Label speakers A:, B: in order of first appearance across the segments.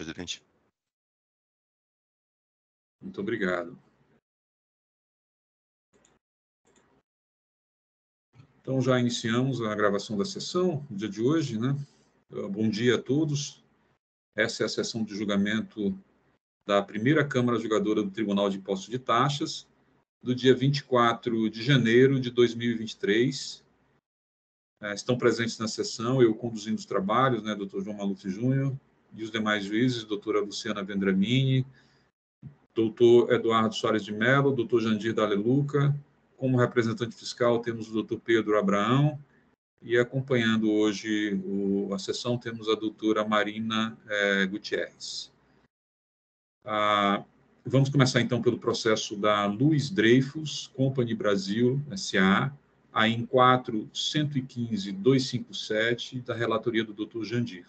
A: presidente.
B: Muito obrigado. Então, já iniciamos a gravação da sessão, no dia de hoje, né? Bom dia a todos. Essa é a sessão de julgamento da primeira Câmara Julgadora do Tribunal de Impostos de Taxas, do dia 24 de janeiro de 2023. É, estão presentes na sessão, eu conduzindo os trabalhos, né, doutor João Maluf Júnior, e os demais juízes, doutora Luciana Vendramini, doutor Eduardo Soares de Mello, doutor Jandir Daleluca, como representante fiscal temos o doutor Pedro Abraão, e acompanhando hoje o, a sessão temos a doutora Marina é, Gutierrez. Ah, vamos começar então pelo processo da Luiz Dreyfus, Company Brasil, S.A., a em 4 115 257 da relatoria do doutor Jandir.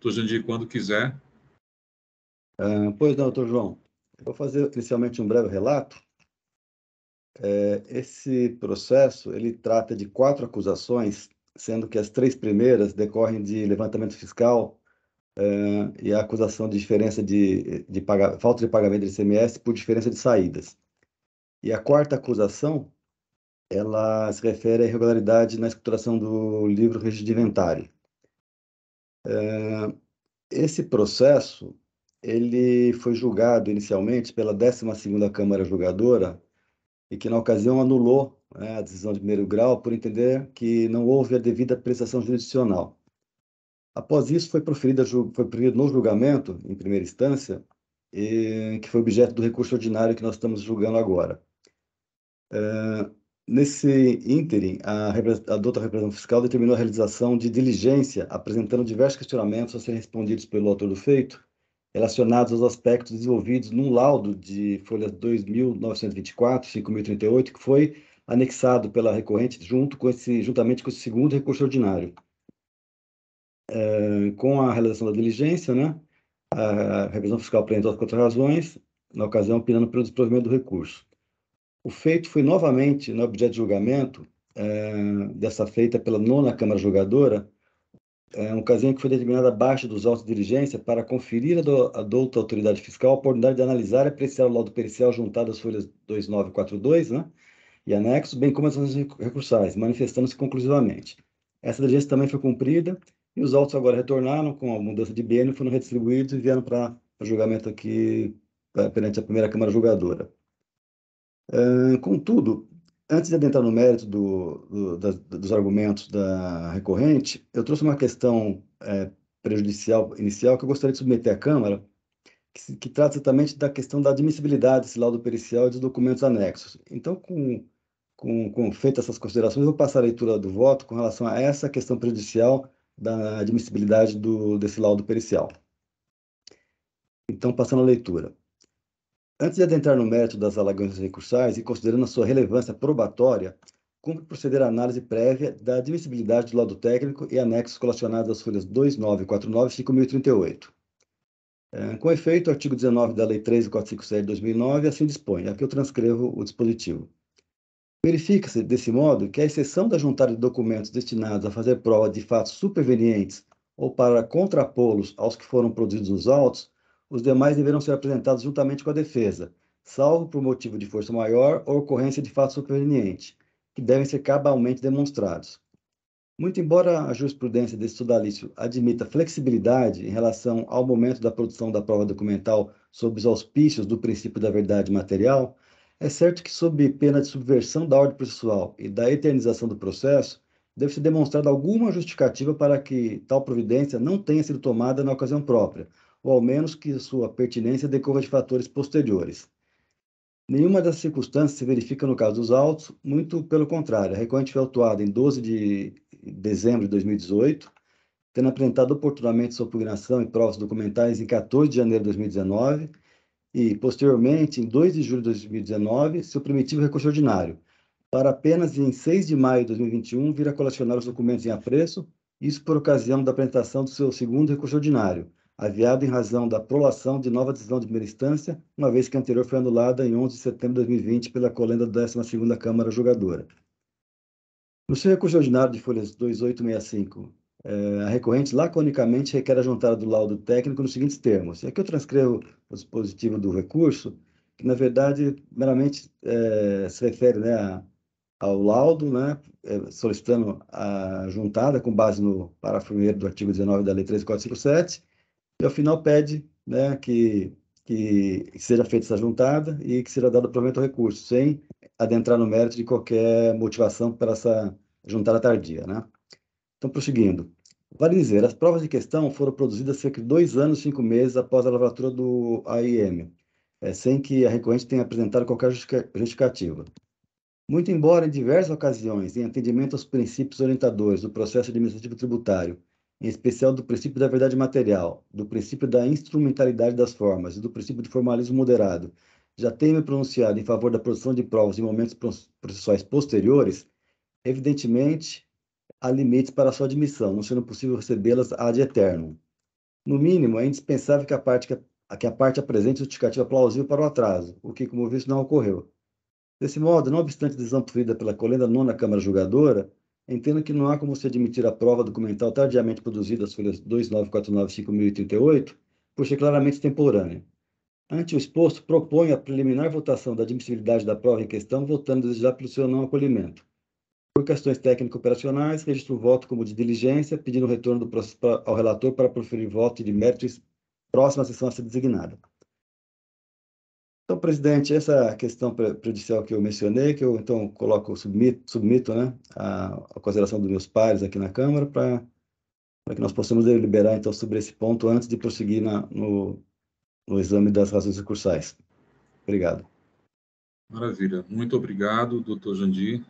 B: Doutor Jandir, quando quiser.
C: Uh, pois não, doutor João. Eu vou fazer inicialmente um breve relato. É, esse processo ele trata de quatro acusações, sendo que as três primeiras decorrem de levantamento fiscal é, e a acusação de diferença de, de paga, falta de pagamento de ICMS por diferença de saídas. E a quarta acusação ela se refere à irregularidade na escrituração do livro registro de inventário. É, esse processo ele foi julgado inicialmente pela 12ª Câmara Julgadora e que, na ocasião, anulou né, a decisão de primeiro grau por entender que não houve a devida prestação jurisdicional. Após isso, foi proferido, foi proferido no julgamento, em primeira instância, e, que foi objeto do recurso ordinário que nós estamos julgando agora. É, Nesse ínterim, a, a doutora representação fiscal determinou a realização de diligência, apresentando diversos questionamentos a serem respondidos pelo autor do feito, relacionados aos aspectos desenvolvidos num laudo de folha 2.924, 5.038, que foi anexado pela recorrente junto com esse, juntamente com esse segundo recurso ordinário. É, com a realização da diligência, né, a revisão fiscal apresentou as contra-razões, na ocasião, opinando pelo desprovimento do recurso. O feito foi novamente no objeto de julgamento, é, dessa feita pela nona Câmara Julgadora, é, uma ocasião que foi determinada abaixo dos autos de diligência para conferir a, douta autoridade fiscal a oportunidade de analisar e apreciar o laudo pericial juntado às folhas 2942 né, e anexos, bem como as recursais, manifestando-se conclusivamente. Essa diligência também foi cumprida e os autos agora retornaram com a mudança de bem, foram redistribuídos e vieram para julgamento aqui perante a primeira Câmara Julgadora. Contudo, antes de adentrar no mérito do, do, das, dos argumentos da recorrente, eu trouxe uma questão é, prejudicial inicial que eu gostaria de submeter à Câmara, que, que trata exatamente da questão da admissibilidade desse laudo pericial e dos documentos anexos. Então, com, com, com feitas essas considerações, eu vou passar a leitura do voto com relação a essa questão prejudicial da admissibilidade do, desse laudo pericial. Então, passando a leitura. Antes de adentrar no mérito das alegações recursais e considerando a sua relevância probatória, cumpre proceder à análise prévia da admissibilidade do laudo técnico e anexos colacionados às folhas 2949 e 5038. É, com efeito, o artigo 19 da Lei 13457 de 2009 assim dispõe, aqui eu transcrevo o dispositivo. Verifica-se, desse modo, que a exceção da juntada de documentos destinados a fazer prova de fatos supervenientes ou para contrapô-los aos que foram produzidos nos autos, os demais deverão ser apresentados juntamente com a defesa, salvo por motivo de força maior ou ocorrência de fato superveniente, que devem ser cabalmente demonstrados. Muito embora a jurisprudência desse sodalício admita flexibilidade em relação ao momento da produção da prova documental sob os auspícios do princípio da verdade material, é certo que, sob pena de subversão da ordem processual e da eternização do processo, deve ser demonstrada alguma justificativa para que tal providência não tenha sido tomada na ocasião própria, ou ao menos que sua pertinência decorra de fatores posteriores. Nenhuma dessas circunstâncias se verifica no caso dos autos, muito pelo contrário. A recorrente foi autuada em 12 de dezembro de 2018, tendo apresentado oportunamente sua pugnação e provas documentais em 14 de janeiro de 2019 e, posteriormente, em 2 de julho de 2019, seu primitivo recurso ordinário, para apenas em 6 de maio de 2021 vir a colecionar os documentos em apreço, isso por ocasião da apresentação do seu segundo recurso ordinário, aviado em razão da prolação de nova decisão de primeira instância, uma vez que a anterior foi anulada em 11 de setembro de 2020 pela colenda da 12ª Câmara Julgadora. No seu recurso ordinário de folhas 2865, eh, a recorrente laconicamente requer a juntada do laudo técnico nos seguintes termos. E aqui eu transcrevo o dispositivo do recurso, que na verdade meramente eh, se refere né, ao laudo, né, eh, solicitando a juntada com base no parágrafo 1 do artigo 19 da Lei 13457, e ao final pede né, que, que seja feita essa juntada e que seja dado provimento ao recurso, sem adentrar no mérito de qualquer motivação para essa juntada tardia. Né? Então, prosseguindo. Vale dizer, as provas de questão foram produzidas cerca de dois anos e cinco meses após a lavratura do AIM, é, sem que a recorrente tenha apresentado qualquer justificativa. Muito embora, em diversas ocasiões, em atendimento aos princípios orientadores do processo administrativo tributário, em especial do princípio da verdade material, do princípio da instrumentalidade das formas e do princípio de formalismo moderado, já tenho me pronunciado em favor da produção de provas em momentos processuais posteriores, evidentemente, há limites para sua admissão, não sendo possível recebê-las ad eternum. No mínimo, é indispensável que a parte, que a parte apresente justificativa plausível para o atraso, o que, como visto, não ocorreu. Desse modo, não obstante a decisão proferida pela colenda nona Câmara Julgadora, Entendo que não há como se admitir a prova documental tardiamente produzida às folhas 2949 5038 por ser claramente temporânea. Ante o exposto, proponho a preliminar votação da admissibilidade da prova em questão, votando já pelo seu não acolhimento. Por questões técnico-operacionais, registro o voto como de diligência, pedindo o retorno do ao relator para proferir voto de méritos próxima à sessão a ser designada. Então, presidente, essa questão prejudicial que eu mencionei, que eu então coloco, submito, submito né, a, a consideração dos meus pares aqui na Câmara, para que nós possamos deliberar então sobre esse ponto antes de prosseguir na, no, no exame das razões recursais. Obrigado.
B: Maravilha. Muito obrigado, doutor Jandir.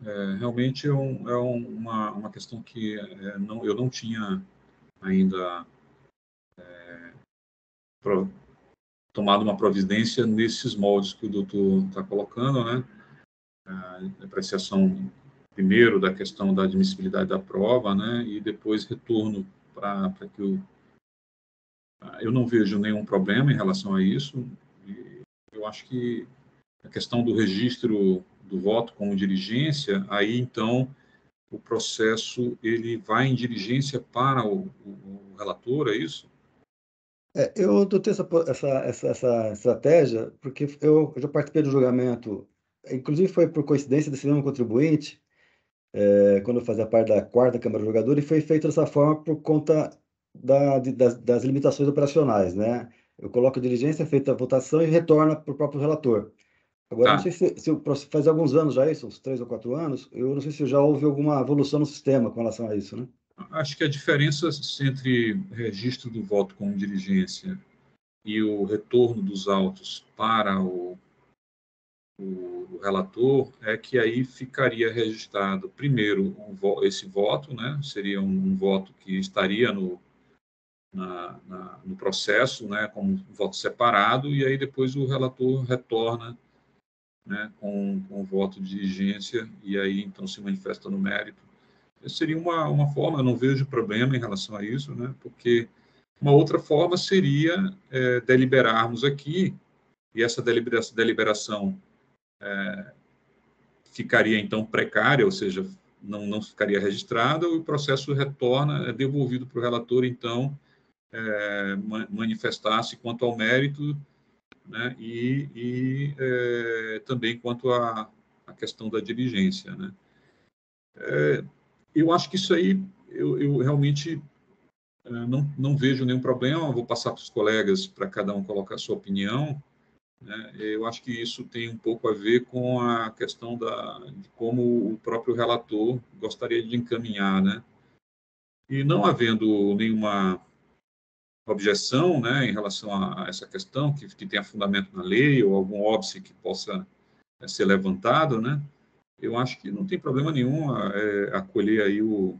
B: É, realmente é, um, é uma, uma questão que é, não, eu não tinha ainda é, tomado uma providência nesses moldes que o doutor está colocando, né? A apreciação primeiro da questão da admissibilidade da prova, né? E depois retorno para que o eu não vejo nenhum problema em relação a isso. Eu acho que a questão do registro do voto como diligência, aí então o processo ele vai em diligência para o, o, o relator, é isso?
C: É, eu adotei essa, essa, essa, essa estratégia porque eu, eu já participei do julgamento, inclusive foi por coincidência desse mesmo contribuinte, é, quando eu fazia parte da quarta Câmara Jogadora, e foi feito dessa forma por conta da, de, das, das, limitações operacionais, né? Eu coloco a diligência, feita a votação e retorna para o próprio relator. Agora, tá. não sei se, se faz alguns anos já isso, uns três ou quatro anos, eu não sei se já houve alguma evolução no sistema com relação a isso, né?
B: Acho que a diferença entre registro do voto como diligência e o retorno dos autos para o, o, relator é que aí ficaria registrado primeiro um, esse voto, né? Seria um, um voto que estaria no, na, na, no processo, né? Como um voto separado e aí depois o relator retorna, né? Com, com voto de diligência e aí então se manifesta no mérito seria uma, uma forma, eu não vejo problema em relação a isso, né? porque uma outra forma seria é, deliberarmos aqui, e essa deliberação, deliberação é, ficaria então precária, ou seja, não, não ficaria registrada, o processo retorna, é devolvido para o relator, então, é, manifestar-se quanto ao mérito né, e, e é, também quanto à, questão da diligência. Né. É, eu acho que isso aí, eu, eu realmente uh, não, não vejo nenhum problema, vou passar para os colegas para cada um colocar a sua opinião. Né? Eu acho que isso tem um pouco a ver com a questão da, de como o próprio relator gostaria de encaminhar, né? E não havendo nenhuma objeção né, em relação a, essa questão, que, que tenha fundamento na lei ou algum óbice que possa é, ser levantado, né? Eu acho que não tem problema nenhum é, acolher aí o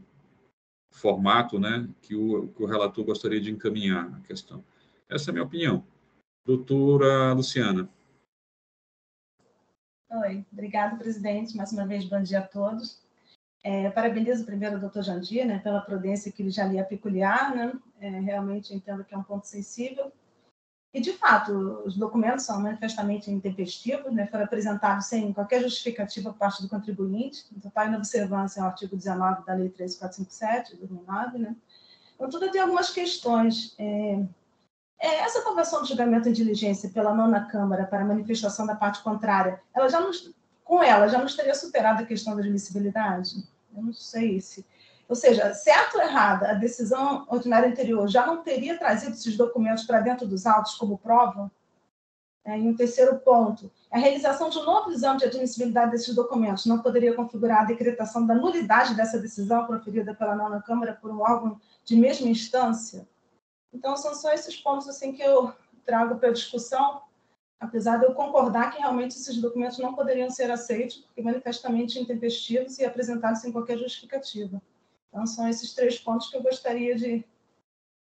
B: formato né, que, o, que o relator gostaria de encaminhar a questão. Essa é a minha opinião. Doutora Luciana.
A: Oi, obrigado, presidente. Mais uma vez, bom dia a todos. É, parabenizo primeiro o doutor Jandir, né, pela prudência que ele já lhe é peculiar, né, é, realmente entendo que é um ponto sensível. E, de fato, os documentos são manifestamente intempestivos, né, foram apresentados sem qualquer justificativa por parte do contribuinte, total inobservância ao artigo 19 da Lei 13457, de 2009, né. Contudo, tem algumas questões. É, é, essa aprovação do julgamento em diligência pela nona Câmara para manifestação da parte contrária, ela já nos, com ela já nos teria superado a questão da admissibilidade? Eu não sei se. Ou seja, certo ou errada, a decisão ordinária anterior já não teria trazido esses documentos para dentro dos autos como prova? É, e um terceiro ponto, a realização de um novo exame de admissibilidade desses documentos não poderia configurar a decretação da nulidade dessa decisão proferida pela nona Câmara por um órgão de mesma instância? Então, são só esses pontos assim que eu trago para discussão apesar de eu concordar que realmente esses documentos não poderiam ser aceitos, porque manifestamente intempestivos e apresentados sem qualquer justificativa. Então, são esses três pontos que eu gostaria de,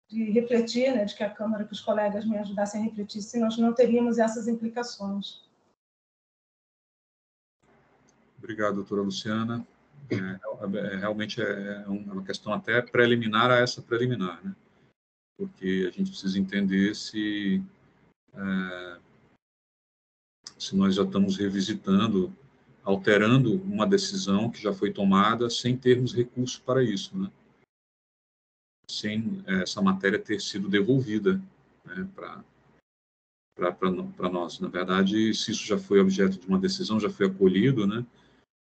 A: de refletir, né, de que a Câmara, que os colegas me ajudassem a refletir, se nós não teríamos essas implicações.
B: Obrigado, doutora Luciana. É, é, realmente é, é uma questão até preliminar a essa preliminar, né? porque a gente precisa entender se é, se nós já estamos revisitando, alterando uma decisão que já foi tomada sem termos recursos para isso, né? sem é, essa matéria ter sido devolvida né, para nós. Na verdade, se isso já foi objeto de uma decisão, já foi acolhido, né?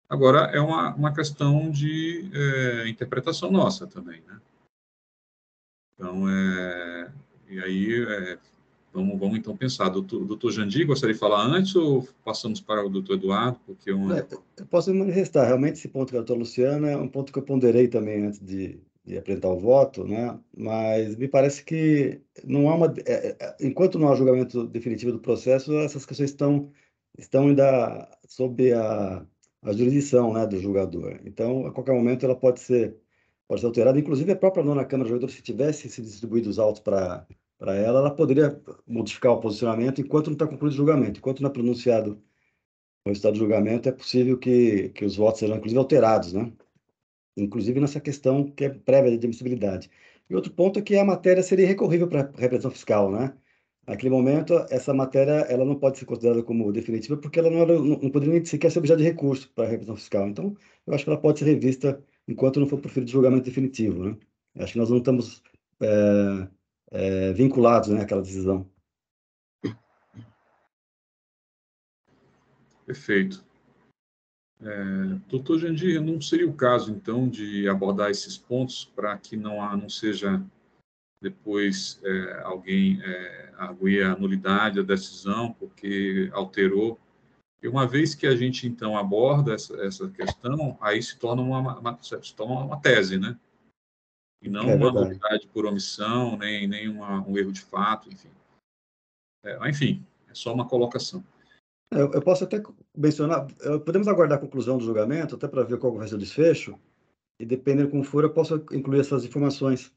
B: Agora, é uma, uma questão de é, interpretação nossa também, né? Então, é, e aí é, Vamos, vamos então pensar. Doutor, doutor Jandir, gostaria de falar antes ou passamos para o doutor Eduardo? Porque uma...
C: é, eu posso me manifestar. Realmente, esse ponto que a doutora Luciana é um ponto que eu ponderei também antes de, de apresentar o voto, né? mas me parece que não há uma. É, é, enquanto não há julgamento definitivo do processo, essas questões estão, estão ainda sob a, a jurisdição né, do julgador. Então, a qualquer momento, ela pode ser, pode ser alterada. Inclusive, a própria nona Câmara de se tivesse se distribuído os autos para para ela, ela poderia modificar o posicionamento enquanto não está concluído o julgamento. Enquanto não é pronunciado o resultado do julgamento, é possível que, que os votos sejam, inclusive, alterados, né? Inclusive nessa questão que é prévia de admissibilidade. E outro ponto é que a matéria seria recorrível para a representação fiscal, né? Naquele momento, essa matéria ela não pode ser considerada como definitiva porque ela não, era, não, não poderia nem sequer ser objeto de recurso para a representação fiscal. Então, eu acho que ela pode ser revista enquanto não for proferido julgamento definitivo, né? Acho que nós não estamos é, é, vinculados né, decisão.
B: Perfeito. É, doutor Jandir, não seria o caso, então, de abordar esses pontos para que não, há, não seja depois é, alguém é, arguir a nulidade da decisão porque alterou. E uma vez que a gente, então, aborda essa, essa questão, aí se torna uma, uma, se torna uma tese, né? E não é uma novidade por omissão, nem, nem uma, um erro de fato, enfim. É, enfim, é só uma colocação.
C: É, eu, eu posso até mencionar, podemos aguardar a conclusão do julgamento, até para ver qual vai ser o desfecho, e dependendo como for, eu posso incluir essas informações.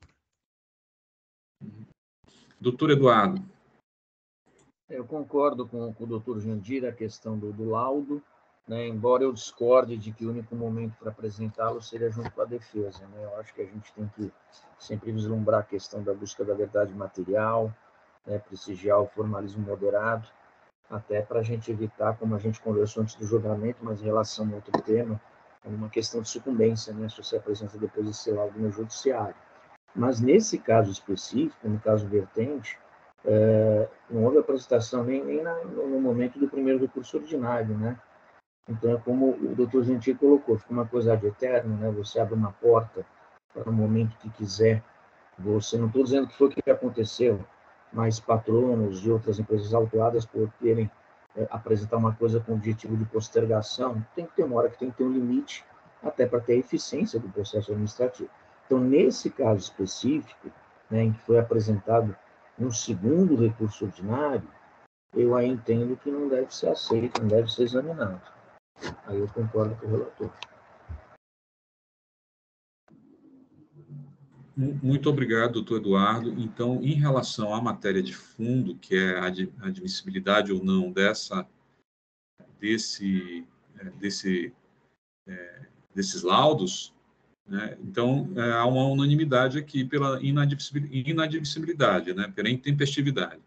B: Doutor Eduardo.
D: Eu concordo com, com o doutor Jandir a questão do, do laudo, né? embora eu discorde de que o único momento para apresentá-lo seria junto com a defesa. Né? Eu acho que a gente tem que sempre vislumbrar a questão da busca da verdade material, né? prestigiar o formalismo moderado, até para a gente evitar, como a gente conversou antes do julgamento, mas em relação a outro tema, uma questão de sucumbência, né? se você apresenta depois esse laudo no judiciário. Mas nesse caso específico, no caso vertente, é, não houve apresentação nem, nem na, no momento do primeiro recurso ordinário, né? Então, é como o doutor Gentil colocou, fica uma coisa de eterno, né? Você abre uma porta para o momento que quiser. Você, não estou dizendo que foi o que aconteceu, mas patronos de outras empresas autuadas por terem é, apresentar uma coisa com objetivo de postergação, tem que ter uma hora que tem que ter um limite, até para ter a eficiência do processo administrativo. Então, nesse caso específico, né, em que foi apresentado um segundo recurso ordinário, eu aí entendo que não deve ser aceito, não deve ser examinado. Aí eu concordo com o relator.
B: Muito obrigado, doutor Eduardo. Então, em relação à matéria de fundo, que é a admissibilidade ou não dessa, desse, é, desse, é, desses laudos, né? então é, há uma unanimidade aqui pela inadmissibilidade, né? pela intempestividade.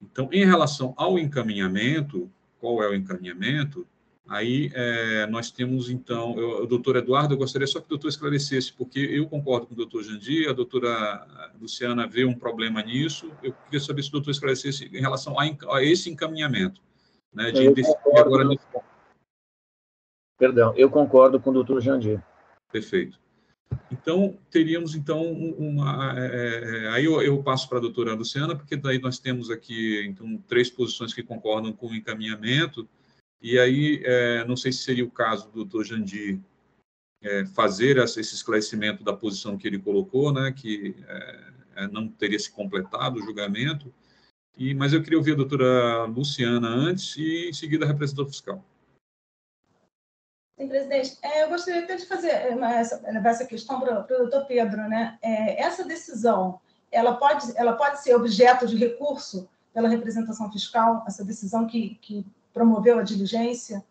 B: Então, em relação ao encaminhamento, qual é o encaminhamento? Aí é, nós temos, então, eu, o doutor Eduardo, eu gostaria só que o doutor esclarecesse, porque eu concordo com o doutor Jandir, a doutora Luciana vê um problema nisso, eu queria saber se o doutor esclarecesse em relação a, a esse encaminhamento. Né, de
D: agora... Perdão, eu concordo com o doutor Jandir.
B: Perfeito. Então, teríamos, então, uma... É, é, é, aí eu, eu passo para a doutora Luciana, porque daí nós temos aqui, então, três posições que concordam com o encaminhamento, e aí, é, não sei se seria o caso do doutor Jandir é, fazer esse esclarecimento da posição que ele colocou, né, que é, é, não teria se completado o julgamento, e, mas eu queria ouvir a doutora Luciana antes e, em seguida, a representante fiscal.
A: Sim, presidente. É, eu gostaria até de fazer essa, levar essa questão para o doutor Pedro. Né? É, essa decisão, ela pode, ela pode ser objeto de recurso pela representação fiscal, essa decisão que, que promoveu a diligência?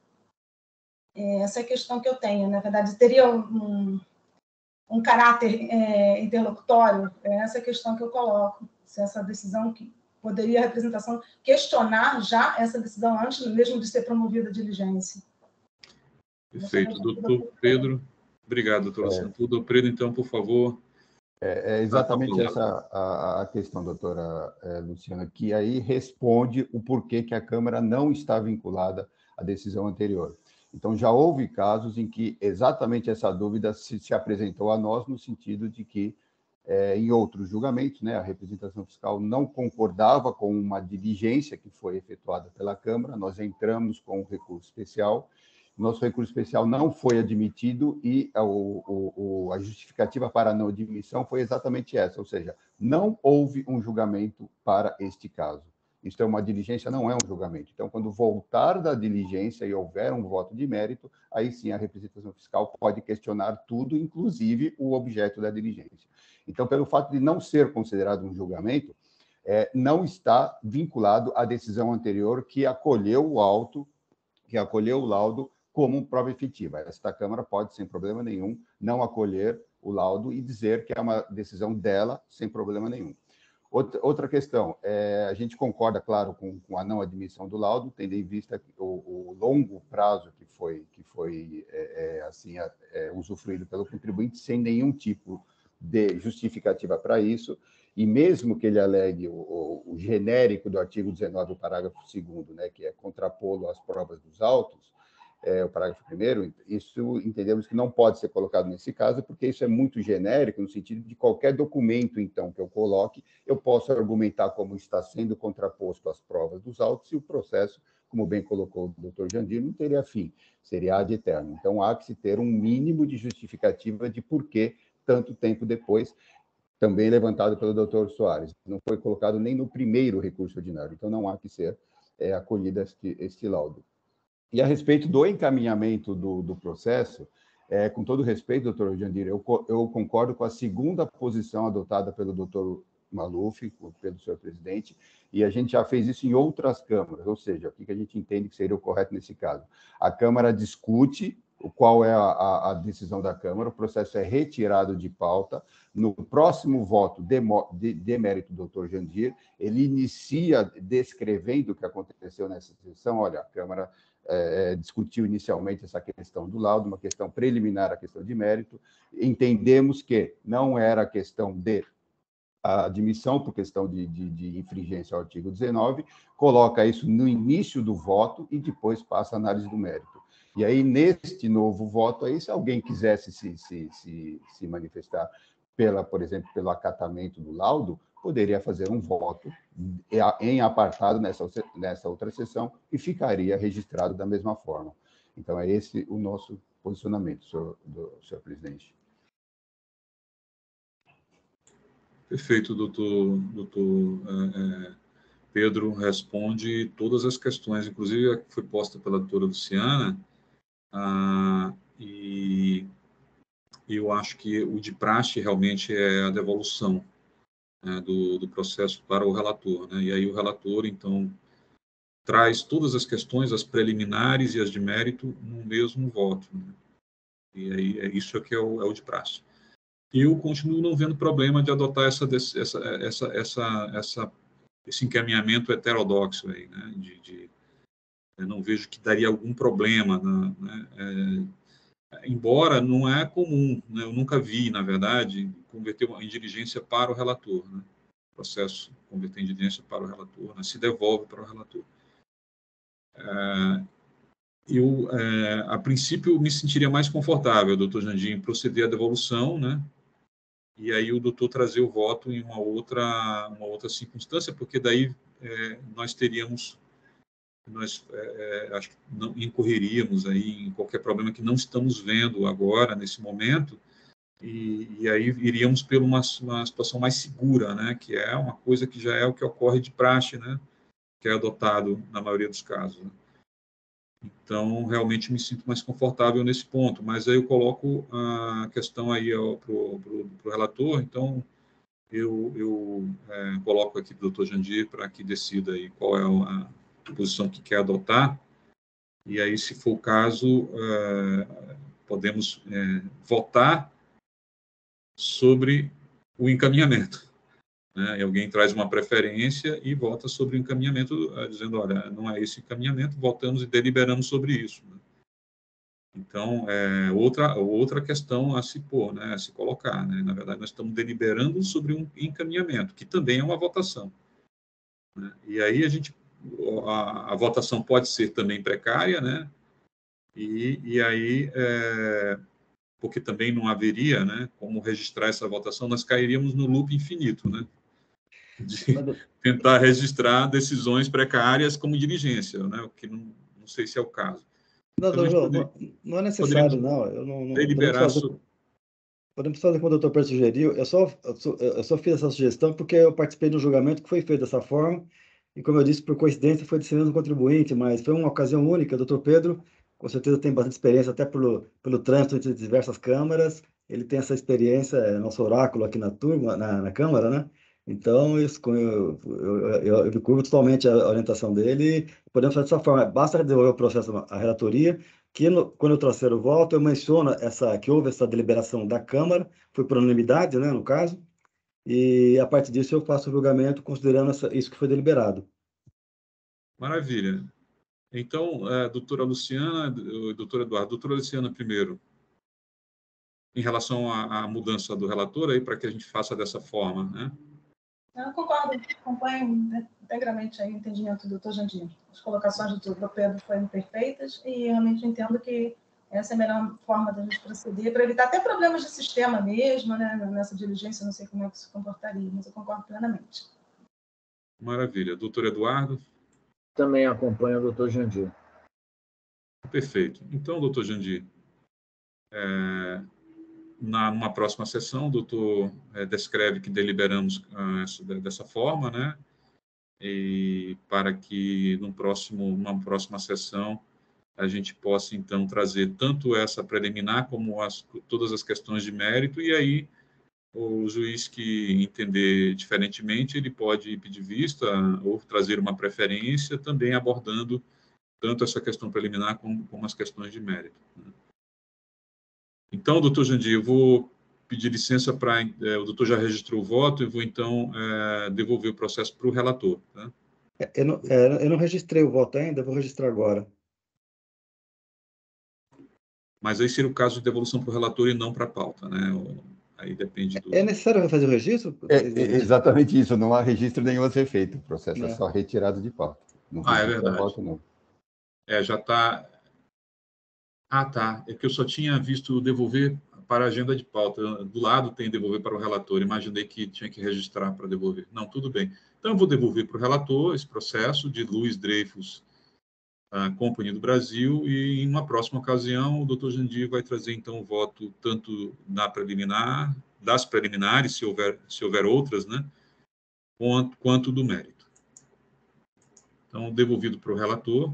A: É, essa é a questão que eu tenho. Na verdade, teria um, um caráter é, interlocutório? É essa a questão que eu coloco. Se essa decisão que poderia a representação questionar já essa decisão antes mesmo de ser promovida a diligência.
B: Perfeito. Doutor Pedro, obrigado, doutora é. Doutor Pedro, então, por favor,
E: é, é exatamente essa a, a, questão, doutora é, Luciana, que aí responde o porquê que a Câmara não está vinculada à decisão anterior. Então, já houve casos em que exatamente essa dúvida se, se apresentou a nós, no sentido de que, é, em outros julgamentos, né, a representação fiscal não concordava com uma diligência que foi efetuada pela Câmara, nós entramos com um recurso especial nosso recurso especial não foi admitido e a, o, a justificativa para a não admissão foi exatamente essa, ou seja, não houve um julgamento para este caso. Isto é uma diligência, não é um julgamento. Então, quando voltar da diligência e houver um voto de mérito, aí sim a representação fiscal pode questionar tudo, inclusive o objeto da diligência. Então, pelo fato de não ser considerado um julgamento, é, não está vinculado à decisão anterior que acolheu o auto, que acolheu o laudo como prova efetiva. Esta Câmara pode, sem problema nenhum, não acolher o laudo e dizer que é uma decisão dela, sem problema nenhum. Outra, questão, é, a gente concorda, claro, com, com, a não admissão do laudo, tendo em vista o, o longo prazo que foi, que foi é, é, assim, é, usufruído pelo contribuinte, sem nenhum tipo de justificativa para isso, e mesmo que ele alegue o, o, o genérico do artigo 19, parágrafo 2 né, que é contrapô-lo às provas dos autos, é, o parágrafo primeiro, isso entendemos que não pode ser colocado nesse caso, porque isso é muito genérico, no sentido de qualquer documento, então, que eu coloque, eu posso argumentar como está sendo contraposto às provas dos autos e o processo, como bem colocou o doutor Jandir, não teria fim, seria ad eterno. Então, há que se ter um mínimo de justificativa de por que tanto tempo depois, também levantado pelo doutor Soares. Não foi colocado nem no primeiro recurso ordinário, então não há que ser é, acolhido este, este laudo. E a respeito do encaminhamento do, do processo, é, com todo respeito, doutor Jandir, eu, eu, concordo com a segunda posição adotada pelo doutor Maluf, pelo senhor presidente, e a gente já fez isso em outras câmaras, ou seja, o que a gente entende que seria o correto nesse caso? A Câmara discute qual é a, a, decisão da Câmara, o processo é retirado de pauta. No próximo voto de, de, do doutor Jandir, ele inicia descrevendo o que aconteceu nessa sessão. Olha, a Câmara é, discutiu inicialmente essa questão do laudo, uma questão preliminar à questão de mérito. Entendemos que não era questão de admissão por questão de, de, de, infringência ao artigo 19, coloca isso no início do voto e depois passa a análise do mérito. E aí, neste novo voto, aí, se alguém quisesse se, se, se, se manifestar, pela, por exemplo, pelo acatamento do laudo, poderia fazer um voto em apartado nessa, nessa outra sessão e ficaria registrado da mesma forma. Então, é esse o nosso posicionamento, senhor, do, senhor presidente.
B: Perfeito, doutor, doutor é, é, Pedro responde todas as questões, inclusive a que foi posta pela doutora Luciana, ah, e eu acho que o de praxe realmente é a devolução né, do, do, processo para o relator. Né? E aí o relator, então, traz todas as questões, as preliminares e as de mérito, no mesmo voto. Né? E aí é isso que é o, é o de praxe. Eu continuo não vendo problema de adotar essa, essa, essa, essa, essa esse encaminhamento heterodoxo aí, né? De, de eu não vejo que daria algum problema, né? É, embora não é comum, né? eu nunca vi, na verdade, converter em diligência para o relator, né? O processo converter em diligência para o relator, né? se devolve para o relator. É, eu, é, a princípio, me sentiria mais confortável, doutor Jandim, proceder à devolução, né? E aí o doutor trazer o voto em uma outra, uma outra circunstância, porque daí é, nós teríamos, nós é, é, acho que não incorreríamos aí em qualquer problema que não estamos vendo agora, nesse momento, e, e aí iríamos por uma, uma situação mais segura, né? Que é uma coisa que já é o que ocorre de praxe, né? Que é adotado na maioria dos casos. Né? Então, realmente me sinto mais confortável nesse ponto, mas aí eu coloco a questão aí para o relator, então eu, eu é, coloco aqui o doutor Jandir para que decida aí qual é a posição que quer adotar, e aí, se for o caso, é, podemos é, votar sobre o encaminhamento né, e alguém traz uma preferência e vota sobre o encaminhamento, uh, dizendo, olha, não é esse encaminhamento, votamos e deliberamos sobre isso. Né? Então, é outra, outra questão a se pôr, né, a se colocar. Né? Na verdade, nós estamos deliberando sobre um encaminhamento, que também é uma votação. Né? E aí a gente, a, a, votação pode ser também precária, né? E, e aí, é, porque também não haveria, né, como registrar essa votação, nós cairíamos no loop infinito, né? de tentar registrar decisões precárias como diligência, né? o que não, não sei se é o caso.
C: Não, então, não, poder, não, é necessário, não. Eu não, não
B: deliberar podemos fazer,
C: podemos fazer como o doutor Pedro sugeriu. Eu só, eu só fiz essa sugestão porque eu participei de um julgamento que foi feito dessa forma, e como eu disse, por coincidência, foi de mesmo contribuinte, mas foi uma ocasião única. O doutor Pedro, com certeza, tem bastante experiência, até pelo, pelo trânsito entre diversas câmaras. Ele tem essa experiência, é nosso oráculo aqui na turma, na, na Câmara, né? Então, isso, eu, eu, eu, eu curvo totalmente a orientação dele. Podemos fazer dessa forma. Basta desenvolver o processo à relatoria, que no, quando eu trouxer o voto, eu menciono essa, que houve essa deliberação da Câmara, foi por unanimidade, né, no caso, e a partir disso eu faço o julgamento considerando essa, isso que foi deliberado.
B: Maravilha. Então, a doutora Luciana, doutor Eduardo, doutora Luciana primeiro, em relação à, à mudança do relator, aí para que a gente faça dessa forma, né?
A: Eu concordo, acompanho integramente o entendimento do doutor Jandir. As colocações do doutor Pedro foram perfeitas e realmente entendo que essa é a melhor forma da gente proceder, para evitar até problemas de sistema mesmo, né? nessa diligência, não sei como é que se comportaria, mas eu concordo plenamente.
B: Maravilha. Doutor Eduardo?
D: Também acompanho o doutor Jandir.
B: Perfeito. Então, doutor Jandir, é, na numa próxima sessão, o doutor é, descreve que deliberamos ah, dessa forma, né? E para que no próximo, numa próxima sessão a gente possa então trazer tanto essa preliminar como as, todas as questões de mérito e aí o juiz que entender diferentemente ele pode pedir vista ou trazer uma preferência também abordando tanto essa questão preliminar como, como as questões de mérito. Né? Então, doutor Jandir, eu vou pedir licença para. É, o doutor já registrou o voto, eu vou então é, devolver o processo para o relator. Tá?
C: Eu, não, é, eu não registrei o voto ainda, vou registrar agora.
B: Mas aí seria o caso de devolução para o relator e não para a pauta, né? Aí depende do.
C: É necessário fazer o registro?
E: É, é, exatamente isso, não há registro nenhum a ser feito, o processo é, é só retirado de pauta.
B: Não ah, é verdade. Voto, não. É, já está ah, tá. É que eu só tinha visto devolver para a agenda de pauta. Do lado tem devolver para o relator. Imaginei que tinha que registrar para devolver. Não, tudo bem. Então, eu vou devolver para o relator esse processo de Luiz Dreyfus a do Brasil e em uma próxima ocasião o doutor Jandir vai trazer então o voto tanto na preliminar, das preliminares, se houver, se houver outras, né, quanto, quanto do mérito. Então, devolvido para o relator,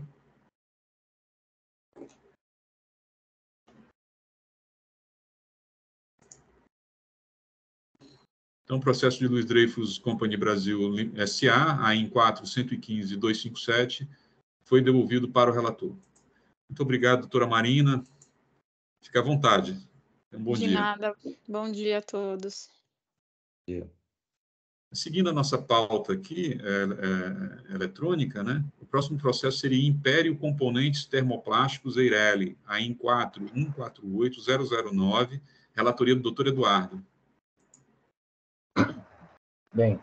B: Então, processo de Luiz Dreyfus Company Brasil SA, AIM 4 115 257, foi devolvido para o relator. Muito obrigado, doutora Marina. Fique à vontade. Um bom
F: De
B: dia.
F: nada. Bom dia a todos.
C: Dia.
B: Seguindo a nossa pauta aqui, é, é, eletrônica, né? O próximo processo seria Império Componentes Termoplásticos Eireli, AIM 4 148009, relatoria do doutor Eduardo.
D: Bem,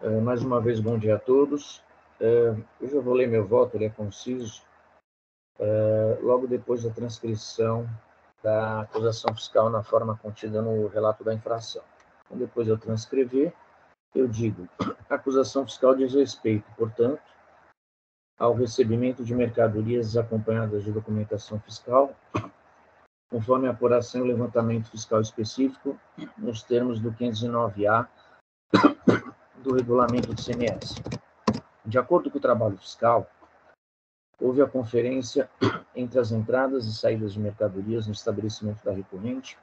D: eh, mais uma vez, bom dia a todos. Eh, eu vou ler meu voto, ele é conciso. Eh, logo depois da transcrição da acusação fiscal na forma contida no relato da infração. Então, depois eu transcrever, eu digo: acusação fiscal diz respeito, portanto, ao recebimento de mercadorias acompanhadas de documentação fiscal, conforme a apuração e levantamento fiscal específico, nos termos do 509-A do regulamento do CMS. De acordo com o trabalho fiscal, houve a conferência entre as entradas e saídas de mercadorias no estabelecimento da recorrente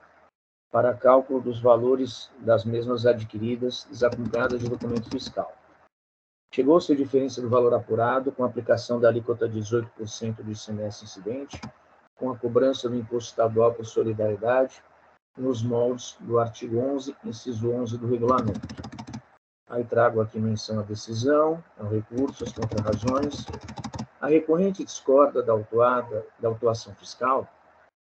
D: para cálculo dos valores das mesmas adquiridas, desacompanhadas de documento fiscal. Chegou-se a diferença do valor apurado com a aplicação da alíquota de 18% do ICMS incidente, com a cobrança do imposto estadual por solidariedade, nos moldes do artigo 11, inciso 11 do regulamento. Aí trago aqui menção à decisão, ao recurso, às contrarrazões. A recorrente discorda da autuada, da autuação fiscal,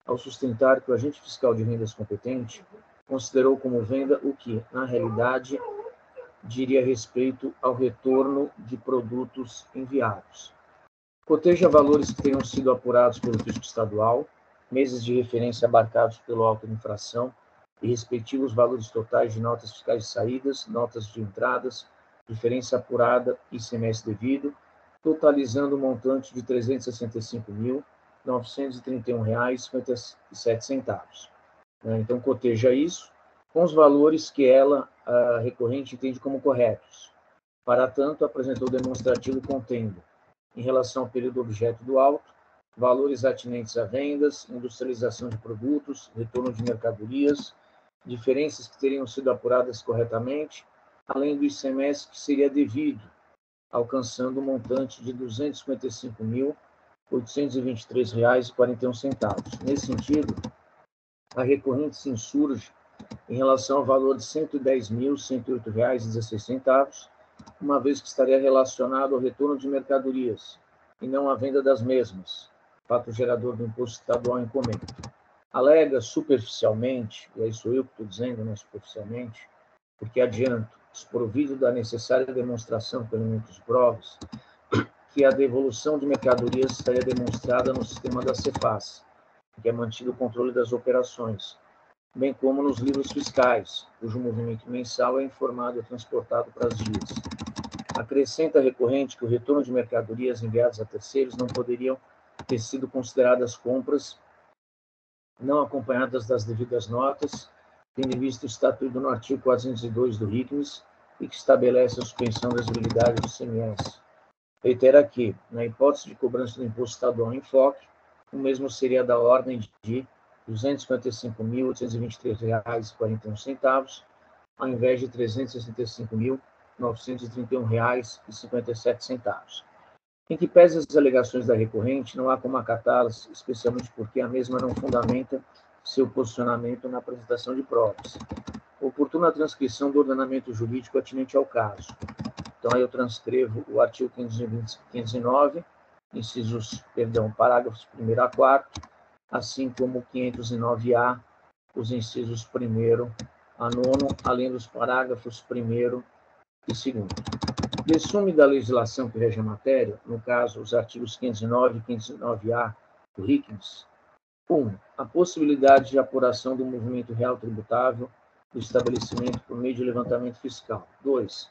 D: ao sustentar que o agente fiscal de rendas competente considerou como venda o que, na realidade, diria respeito ao retorno de produtos enviados. Coteja valores que tenham sido apurados pelo fisco estadual, meses de referência abarcados pelo auto de e respectivos valores totais de notas fiscais de saídas, notas de entradas, diferença apurada e ICMS devido, totalizando um montante de R$ 365.931,57. Né? Então, coteja isso com os valores que ela, a recorrente, entende como corretos. Para tanto, apresentou demonstrativo contendo, em relação ao período objeto do auto, valores atinentes a vendas, industrialização de produtos, retorno de mercadorias, diferenças que teriam sido apuradas corretamente, além do ICMS que seria devido, alcançando um montante de R$ 255.823,41. Nesse sentido, a recorrente se insurge em relação ao valor de R$ 110.108,16, uma vez que estaria relacionado ao retorno de mercadorias e não à venda das mesmas, fato gerador do imposto estadual em comento alega superficialmente, e aí sou eu que estou dizendo, né, superficialmente, porque adianto, desprovido da necessária demonstração por elementos provas, que a devolução de mercadorias estaria demonstrada no sistema da Cefaz, que é mantido o controle das operações, bem como nos livros fiscais, cujo movimento mensal é informado e transportado para as vias. Acrescenta recorrente que o retorno de mercadorias enviadas a terceiros não poderiam ter sido consideradas compras não acompanhadas das devidas notas, tendo em vista o estatuto no artigo 402 do RICMES e que estabelece a suspensão da exigibilidade do CMS. Reitera que, na hipótese de cobrança do imposto estadual em enfoque, o mesmo seria da ordem de R$ 255.823,41, ao invés de R$ 365.931,57. Em que pese as alegações da recorrente, não há como acatá-las, especialmente porque a mesma não fundamenta seu posicionamento na apresentação de provas. Oportuna transcrição do ordenamento jurídico atinente ao caso. Então, aí eu transcrevo o artigo 509, incisos, perdão, parágrafos 1 a 4, assim como o 509A, os incisos 1 a 9, além dos parágrafos 1 e 2 presume da legislação que rege a matéria, no caso, os artigos 509 e 509-A do RICMES, 1. Um, a possibilidade de apuração do movimento real tributável do estabelecimento por meio de levantamento fiscal. 2.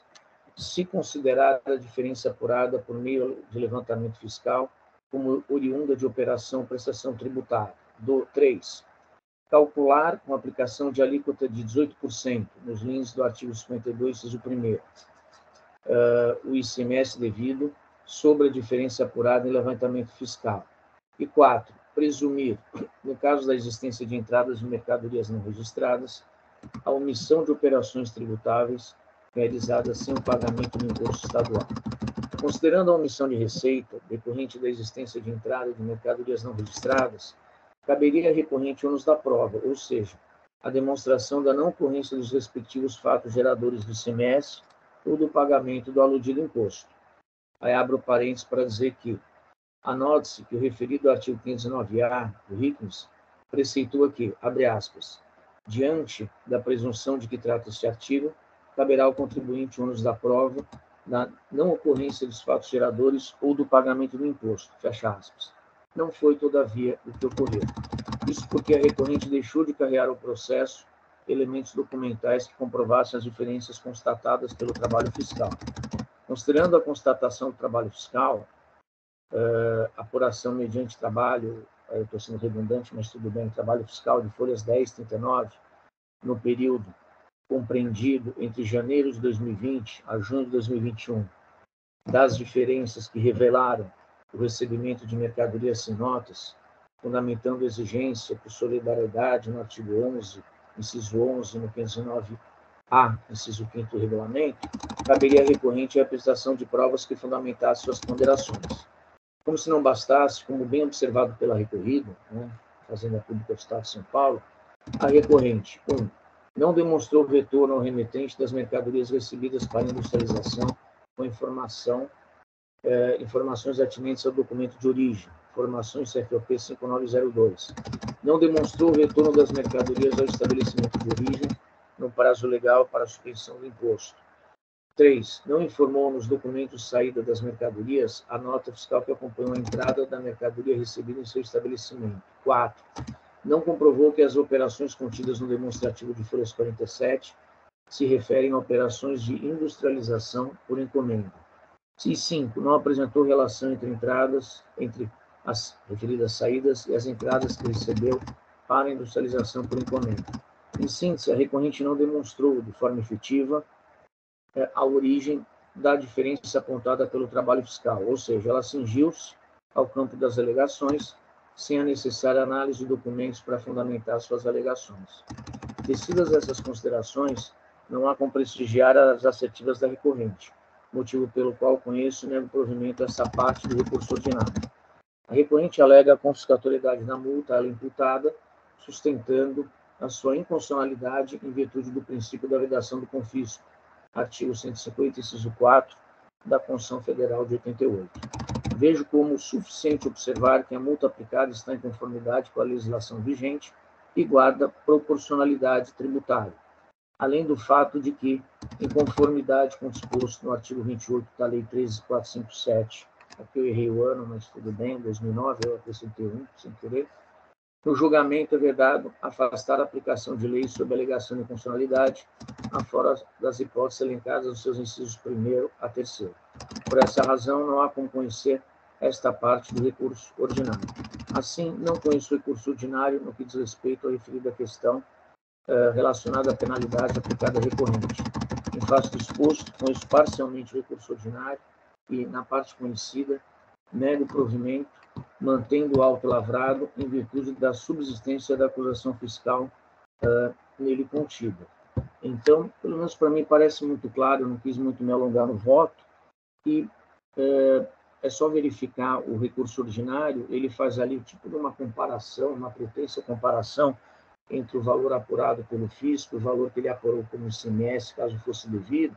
D: Se considerar a diferença apurada por meio de levantamento fiscal como oriunda de operação prestação tributária. 3. Calcular com aplicação de alíquota de 18% nos lins do artigo 52, inciso 1 uh, o ICMS devido sobre a diferença apurada em levantamento fiscal. E quatro, presumir, no caso da existência de entradas de mercadorias não registradas, a omissão de operações tributáveis realizadas sem o pagamento do imposto estadual. Considerando a omissão de receita decorrente da existência de entrada de mercadorias não registradas, caberia recorrente ônus da prova, ou seja, a demonstração da não ocorrência dos respectivos fatos geradores do ICMS ou do pagamento do aludido imposto. Aí abro parênteses para dizer que anote-se que o referido artigo 509-A do RICNES preceitua que, abre aspas, diante da presunção de que trata este artigo, caberá ao contribuinte ônus da prova da não ocorrência dos fatos geradores ou do pagamento do imposto, fecha aspas. Não foi, todavia, o que ocorreu. Isso porque a recorrente deixou de carregar o processo elementos documentais que comprovassem as diferenças constatadas pelo trabalho fiscal. Considerando a constatação do trabalho fiscal, uh, apuração mediante trabalho, eu estou sendo redundante, mas tudo bem, trabalho fiscal de folhas 10, 39, no período compreendido entre janeiro de 2020 a junho de 2021, das diferenças que revelaram o recebimento de mercadorias sem notas, fundamentando exigência por solidariedade no artigo 11, inciso 11, no 509-A, inciso 5 do regulamento, caberia recorrente a prestação de provas que fundamentassem suas ponderações. Como se não bastasse, como bem observado pela recorrida, né, Fazenda Pública do Estado de São Paulo, a recorrente, um, não demonstrou retorno ao remetente das mercadorias recebidas para industrialização com informação, eh, informações atinentes ao documento de origem, informações CFOP 5902. Não demonstrou retorno das mercadorias ao estabelecimento de origem no prazo legal para suspensão do imposto. 3. Não informou nos documentos saída das mercadorias a nota fiscal que acompanhou a entrada da mercadoria recebida em seu estabelecimento. 4 não comprovou que as operações contidas no demonstrativo de folhas 47 se referem a operações de industrialização por encomenda. E 5. Não apresentou relação entre entradas, entre as referidas saídas e as entradas que recebeu para industrialização por encomenda. Em síntese, a recorrente não demonstrou de forma efetiva é, a origem da diferença apontada pelo trabalho fiscal, ou seja, ela cingiu-se ao campo das alegações sem a necessária análise de documentos para fundamentar suas alegações. Tecidas essas considerações, não há como prestigiar as assertivas da recorrente, motivo pelo qual conheço e nego provimento essa parte do recurso ordinário. A recorrente alega a confiscatoriedade da multa ela imputada, sustentando a sua inconstitucionalidade em virtude do princípio da vedação do confisco, artigo 150, inciso 4 da Constituição Federal de 88. Vejo como suficiente observar que a multa aplicada está em conformidade com a legislação vigente e guarda proporcionalidade tributária, além do fato de que, em conformidade com o disposto no artigo 28 da Lei 13457, aqui eu errei o ano, mas tudo bem, 2009, eu acrescentei um, sem querer, no julgamento é vedado afastar a aplicação de leis sob alegação de constitucionalidade, afora das hipóteses elencadas nos seus incisos primeiro a terceiro. Por essa razão, não há como conhecer esta parte do recurso ordinário. Assim, não conheço o recurso ordinário no que diz respeito à referida questão eh, relacionada à penalidade aplicada recorrente. Em face do exposto, conheço parcialmente o recurso ordinário e, na parte conhecida, nego o provimento, mantendo o auto lavrado em virtude da subsistência da acusação fiscal uh, nele contida. Então, pelo menos para mim parece muito claro, eu não quis muito me alongar no voto, e uh, é só verificar o recurso ordinário, ele faz ali tipo de uma comparação, uma pretensa comparação entre o valor apurado pelo fisco, o valor que ele apurou como ICMS, caso fosse devido,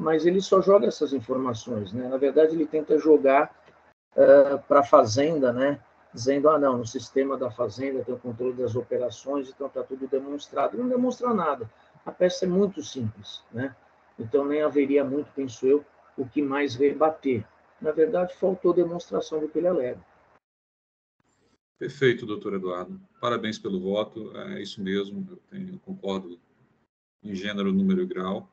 D: mas ele só joga essas informações, né? Na verdade, ele tenta jogar uh, para a fazenda, né? Dizendo, ah, não, no sistema da fazenda tem o controle das operações, então está tudo demonstrado. Não demonstra nada. A peça é muito simples, né? Então nem haveria muito, penso eu, o que mais rebater. Na verdade, faltou demonstração do que ele alega.
B: Perfeito, doutor Eduardo. Parabéns pelo voto. É isso mesmo, eu, tenho, eu concordo em gênero, número e grau.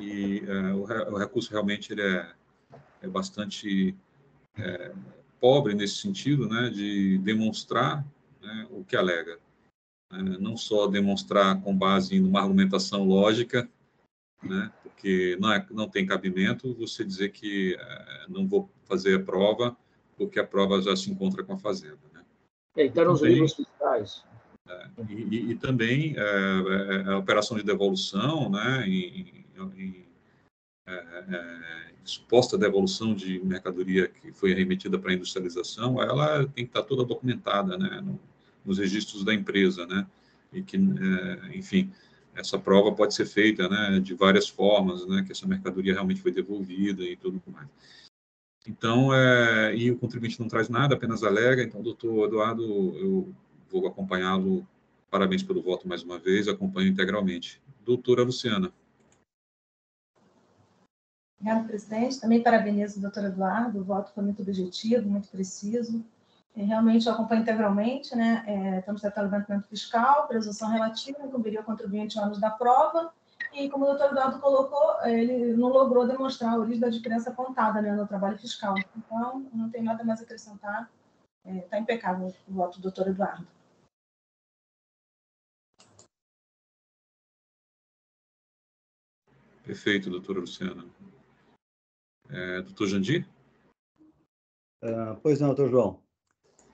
B: E é, o, o, recurso realmente ele é, é bastante é, pobre nesse sentido, né, de demonstrar né, o que alega. É, não só demonstrar com base em uma argumentação lógica, né, porque não, é, não tem cabimento você dizer que é, não vou fazer a prova porque a prova já se encontra com a fazenda. Né?
D: É, então, nos livros fiscais.
B: É, e, e, e, também a operação de devolução, né, em, em suposta devolução de mercadoria que foi remetida para a industrialização, ela tem que estar toda documentada, né? Não, nos registros da empresa, né? E que, é, enfim, essa prova pode ser feita, né, de várias formas, né, que essa mercadoria realmente foi devolvida e tudo mais. Então, é, e o contribuinte não traz nada, apenas alega. Então, doutor Eduardo, eu vou acompanhá-lo. Parabéns pelo voto mais uma vez, acompanho integralmente. Doutora Luciana.
A: Obrigada, presidente. Também parabenizo o doutor Eduardo, o voto foi muito objetivo, muito preciso. É, realmente eu acompanho integralmente, né? É, estamos tratando levantamento fiscal, presunção relativa, incumbiria o contribuinte anos da prova, e como o doutor Eduardo colocou, ele não logrou demonstrar a origem da diferença apontada né, no trabalho fiscal. Então, não tem nada mais a acrescentar. Está é, impecável o voto do doutor Eduardo.
B: Perfeito, doutora Luciana. É, doutor Jandir?
C: Uh, pois não, doutor João.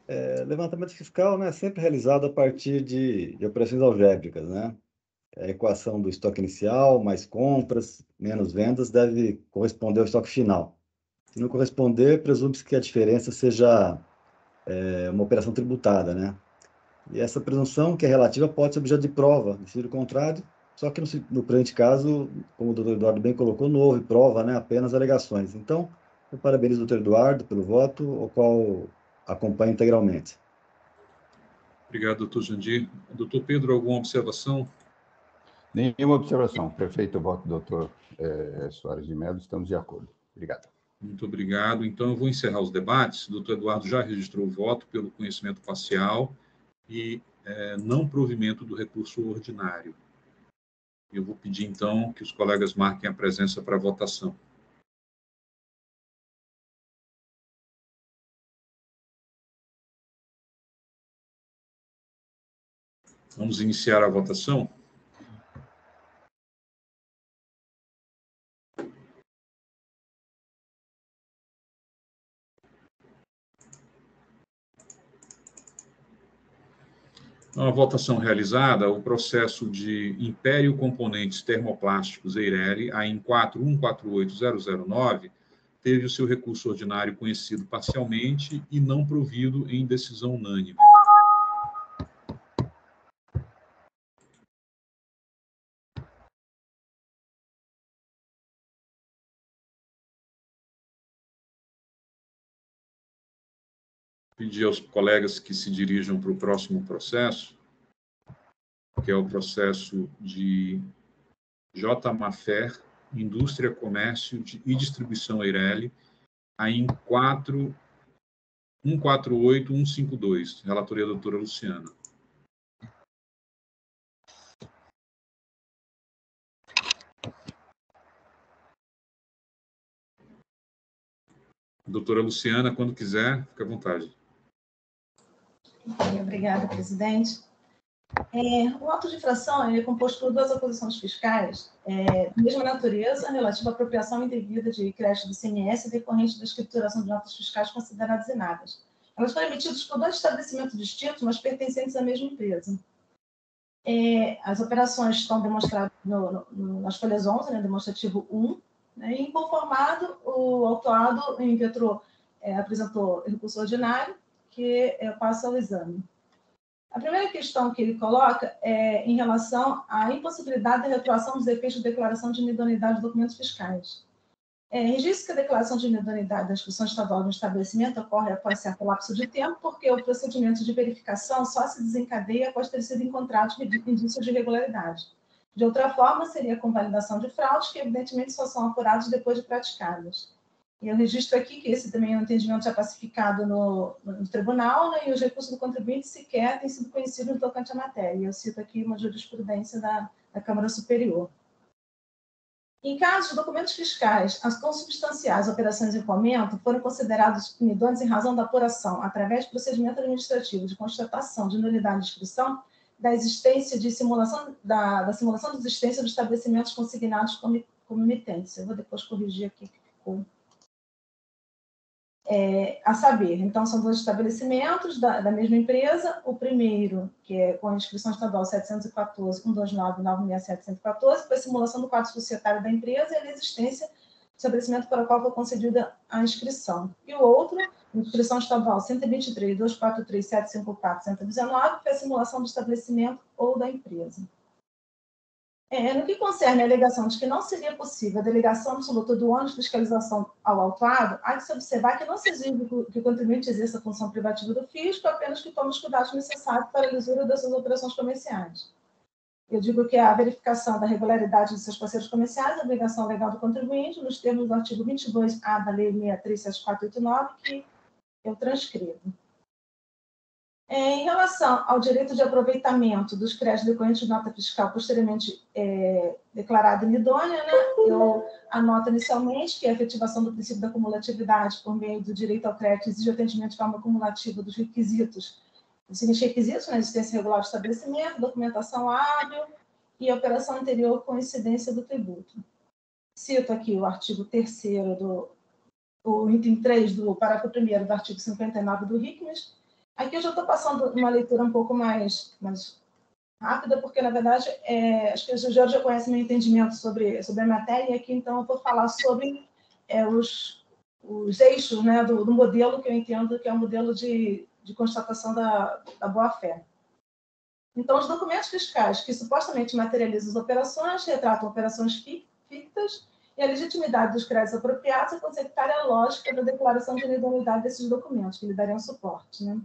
C: É, levantamento fiscal né, é sempre realizado a partir de, de operações algébricas, né? A equação do estoque inicial, mais compras, menos vendas, deve corresponder ao estoque final. Se não corresponder, presume-se que a diferença seja é, uma operação tributada, né? E essa presunção, que é relativa, pode ser objeto de prova, se contrário, só que no, no presente caso, como o doutor Eduardo bem colocou, não houve prova, né? apenas alegações. Então, eu parabenizo o doutor Eduardo pelo voto, o qual acompanho integralmente.
B: Obrigado, doutor Jandir. Doutor Pedro, alguma observação?
E: Nenhuma observação. Perfeito o voto, doutor é, Soares de Mello. Estamos de acordo. Obrigado.
B: Muito obrigado. Então, eu vou encerrar os debates. O doutor Eduardo já registrou o voto pelo conhecimento parcial e é, não provimento do recurso ordinário. Eu vou pedir, então, que os colegas marquem a presença para a votação. Vamos iniciar a votação? A votação realizada, o processo de Império Componentes Termoplásticos Eireli, AIM 4148009, teve o seu recurso ordinário conhecido parcialmente e não provido em decisão unânime. Pedir aos colegas que se dirijam para o próximo processo, que é o processo de J. Mafer, Indústria, Comércio e Distribuição Eireli, AIM 4 148152, relatoria da doutora Luciana. Doutora Luciana, quando quiser, fique à vontade.
A: Obrigada, presidente. É, o auto de infração é composto por duas acusações fiscais é, de mesma natureza, relativa à apropriação indevida de crédito do CMS decorrente da escrituração de notas fiscais consideradas inábeis. Elas foram emitidas por dois estabelecimentos distintos, mas pertencentes à mesma empresa. É, as operações estão demonstradas no, no, nas folhas 11, né, demonstrativo 1, né, e inconformado, o autuado impetrou, é, apresentou recurso ordinário que eu passo ao exame. A primeira questão que ele coloca é em relação à impossibilidade da retroação dos efeitos de declaração de inidoneidade de documentos fiscais. É, registro que a declaração de inidoneidade da inscrição estadual do estabelecimento ocorre após certo lapso de tempo, porque o procedimento de verificação só se desencadeia após ter sido encontrado indícios de irregularidade. De outra forma, seria com validação de fraudes, que evidentemente só são apurados depois de praticadas. E eu registro aqui que esse também é um entendimento já pacificado no, no tribunal, né, e os recursos do contribuinte sequer têm sido conhecidos no tocante à matéria. Eu cito aqui uma jurisprudência da, da Câmara Superior. Em casos de documentos fiscais, as consubstanciais operações em fomento foram considerados inidôneos em razão da apuração, através de procedimento administrativo de constatação de nulidade de inscrição, da existência de simulação, da, da simulação de existência dos estabelecimentos consignados como, como emitentes. Eu vou depois corrigir aqui que ficou é, a saber, então, são dois estabelecimentos da, da, mesma empresa. O primeiro, que é com a inscrição estadual 714 129 967 114, foi a simulação do quadro societário da empresa e a existência do estabelecimento para o qual foi concedida a inscrição. E o outro inscrição estadual 123, 243, 754, 119, foi a simulação do estabelecimento ou da empresa. É, no que concerne a alegação de que não seria possível a delegação absoluta do ônus de fiscalização ao autuado, há que se observar que não se exige que o contribuinte exerça a função privativa do fisco, apenas que tome os cuidados necessários para a lisura das suas operações comerciais. Eu digo que a verificação da regularidade de seus parceiros comerciais é a obrigação legal do contribuinte, nos termos do artigo 22A da Lei 637489, que eu transcrevo. É, em relação ao direito de aproveitamento dos créditos decorrentes de nota fiscal posteriormente é, declarada inidônea, né, eu anoto inicialmente que a efetivação do princípio da cumulatividade por meio do direito ao crédito exige atendimento de forma cumulativa dos requisitos, os seguintes requisitos, né, existência regular do estabelecimento, documentação hábil e operação anterior com incidência do tributo. Cito aqui o artigo 3 do o item 3 do parágrafo 1 do artigo 59 do RICMES, Aqui eu já estou passando uma leitura um pouco mais, mais rápida, porque, na verdade, é, acho que o Jorge já conhece meu entendimento sobre, sobre a matéria, e aqui, então, eu vou falar sobre é, os, os eixos né, do, do, modelo que eu entendo que é o um modelo de, de constatação da, da boa-fé. Então, os documentos fiscais que supostamente materializam as operações retratam operações fictas e a legitimidade dos créditos apropriados é consecutária à lógica da declaração de idoneidade desses documentos, que lhe dariam suporte. Né?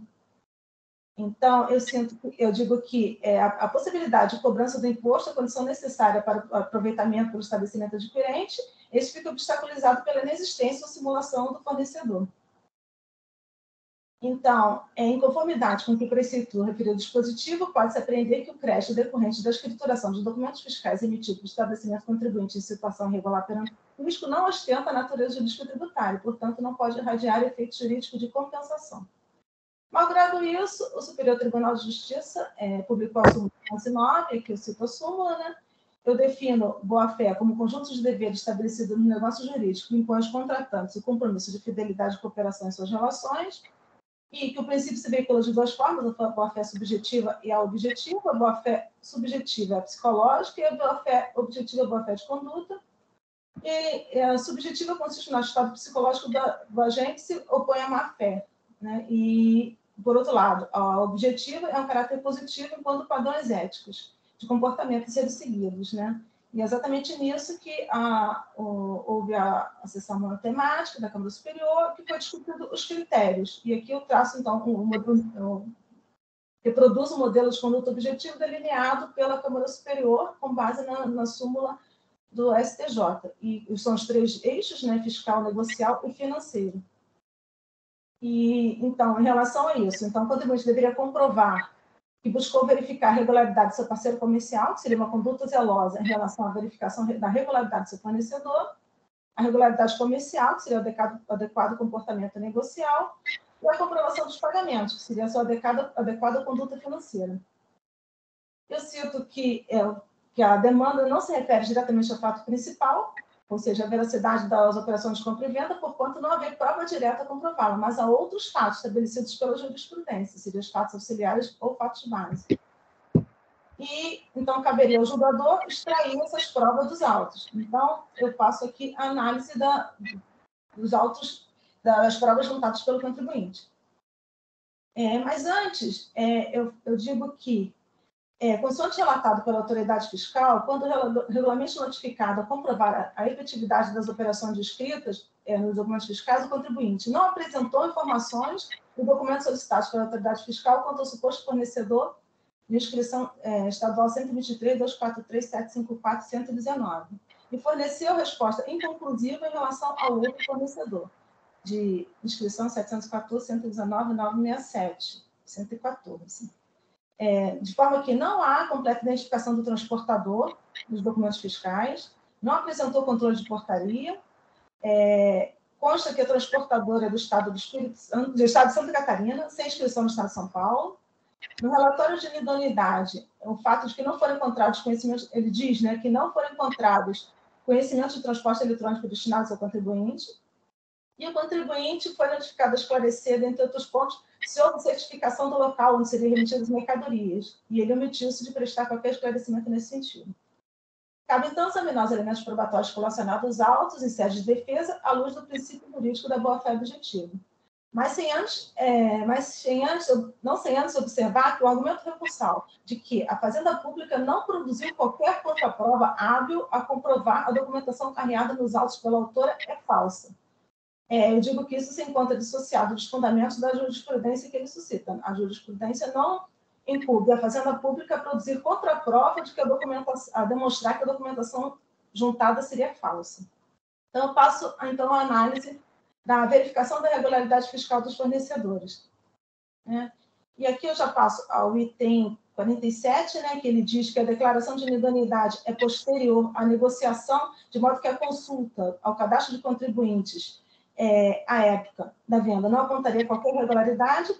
A: Então, eu sinto, eu digo que é, a, a, possibilidade de cobrança do imposto é condição necessária para o aproveitamento pelo estabelecimento adquirente, esse fica obstaculizado pela inexistência ou simulação do fornecedor. Então, é, em conformidade com o que preceitua o referido dispositivo, pode-se apreender que o crédito decorrente da escrituração de documentos fiscais emitidos pelo estabelecimento contribuinte em situação irregular perante o risco não ostenta a natureza jurídica tributária, portanto, não pode irradiar efeito jurídico de compensação. Malgrado isso, o Superior Tribunal de Justiça é, publicou a súmula 11.9, que eu cito a súmula, né? Eu defino boa-fé como conjunto de deveres estabelecido no negócio jurídico que impõe aos contratantes o compromisso de fidelidade e cooperação em suas relações, e que o princípio se veicula de duas formas, a boa-fé subjetiva e a objetiva. A boa-fé subjetiva é a psicológica e a boa-fé objetiva é a boa-fé de conduta. E a subjetiva consiste no estado psicológico do agente se opõe à má-fé, né? E, por outro lado, a objetiva é um caráter positivo enquanto padrões éticos de comportamento serem seguidos. Né? E é exatamente nisso que a, o, houve a, a sessão monotemática da Câmara Superior, que foi discutido os critérios. E aqui eu traço, então, um, um, reproduz o modelo de conduta objetivo delineado pela Câmara Superior com base na, na súmula do STJ. E são os três eixos, né, fiscal, negocial e financeiro. E, então, em relação a isso, então, o contribuinte deveria comprovar que buscou verificar a regularidade do seu parceiro comercial, que seria uma conduta zelosa em relação à verificação da regularidade do seu fornecedor, a regularidade comercial, que seria o adequado, adequado comportamento negocial, e a comprovação dos pagamentos, que seria a sua adequada, adequada conduta financeira. Eu cito que, é, que a demanda não se refere diretamente ao fato principal, ou seja, a veracidade das operações de compra e venda, por quanto não haver prova direta comprová-la, mas há outros fatos estabelecidos pela jurisprudência, seriam os fatos auxiliares ou fatos básicos. E, então, caberia ao julgador extrair essas provas dos autos. Então, eu faço aqui a análise da, dos autos, das provas juntadas pelo contribuinte. É, mas antes, é, eu, eu digo que é, consoante relatado pela autoridade fiscal, quando o regulamento notificado a comprovar a, efetividade das operações descritas é, nos documentos fiscais, o contribuinte não apresentou informações do documento solicitado pela autoridade fiscal quanto ao suposto fornecedor de inscrição é, estadual 123, 243, 754, 119, e forneceu resposta inconclusiva em relação ao outro fornecedor, de inscrição 714, 119, 967, 114 é, de forma que não há completa identificação do transportador nos documentos fiscais, não apresentou controle de portaria, é, consta que a transportadora é do Estado do Espírito Santo, do Estado de Santa Catarina, sem inscrição no Estado de São Paulo. No relatório de idoneidade, o fato de que não foram encontrados conhecimentos, ele diz né, que não foram encontrados conhecimentos de transporte eletrônico destinados ao contribuinte, e o contribuinte foi notificado a esclarecer, dentre outros pontos, se houve certificação do local onde seriam remetidas mercadorias, e ele omitiu-se de prestar qualquer esclarecimento nesse sentido. Cabe, então, examinar os elementos probatórios relacionados aos autos em sede de defesa à luz do princípio jurídico da boa-fé objetiva. mas sem antes, é, mas sem antes, não sem antes observar que o argumento recursal de que a Fazenda Pública não produziu qualquer contraprova hábil a comprovar a documentação carreada nos autos pela autora é falsa. É, eu digo que isso se encontra dissociado dos fundamentos da jurisprudência que ele suscita. A jurisprudência não incube a Fazenda Pública a produzir contraprova de que a documentação, a demonstrar que a documentação juntada seria falsa. Então, eu passo, então, a análise da verificação da regularidade fiscal dos fornecedores. Né? E aqui eu já passo ao item 47, né, que ele diz que a declaração de idoneidade é posterior à negociação, de modo que a consulta ao cadastro de contribuintes é, à época da venda não apontaria qualquer irregularidade.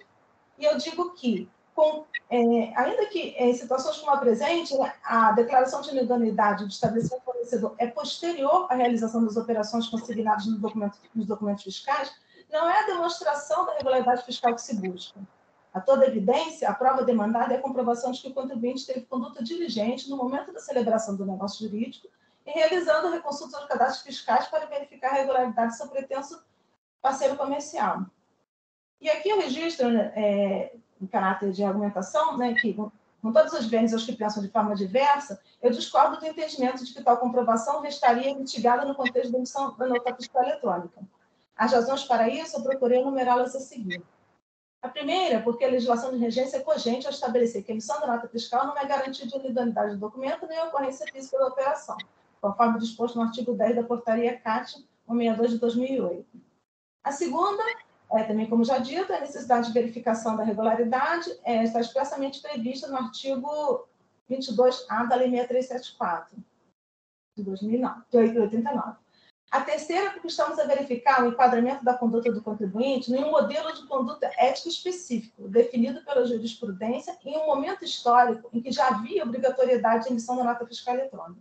A: E eu digo que com, é, ainda que em situações como a presente, né, a declaração de idoneidade do estabelecimento fornecedor é posterior à realização das operações consignadas no documento, nos documentos fiscais, não é a demonstração da regularidade fiscal que se busca. A toda evidência, a prova demandada é a comprovação de que o contribuinte teve conduta diligente no momento da celebração do negócio jurídico e realizando reconsultas aos cadastros fiscais para verificar a regularidade do seu pretenso parceiro comercial. E aqui eu registro, né, é, em caráter de argumentação, né, que com todas as vezes os que pensam de forma diversa, eu discordo do entendimento de que tal comprovação restaria mitigada no contexto da emissão da nota fiscal eletrônica. As razões para isso eu procurei enumerá-las a seguir. A primeira, porque a legislação de regência é cogente ao estabelecer que a emissão da nota fiscal não é garantia de unidade do documento nem a ocorrência física da operação, conforme disposto no artigo 10 da portaria CAT 162 de 2008. A segunda é, também, como já dito, a necessidade de verificação da regularidade é, está expressamente prevista no artigo 22A da Lei 6374, de 2009, de 89. A terceira, porque estamos a verificar o enquadramento da conduta do contribuinte em um modelo de conduta ética específico, definido pela jurisprudência em um momento histórico em que já havia obrigatoriedade de emissão da nota fiscal eletrônica.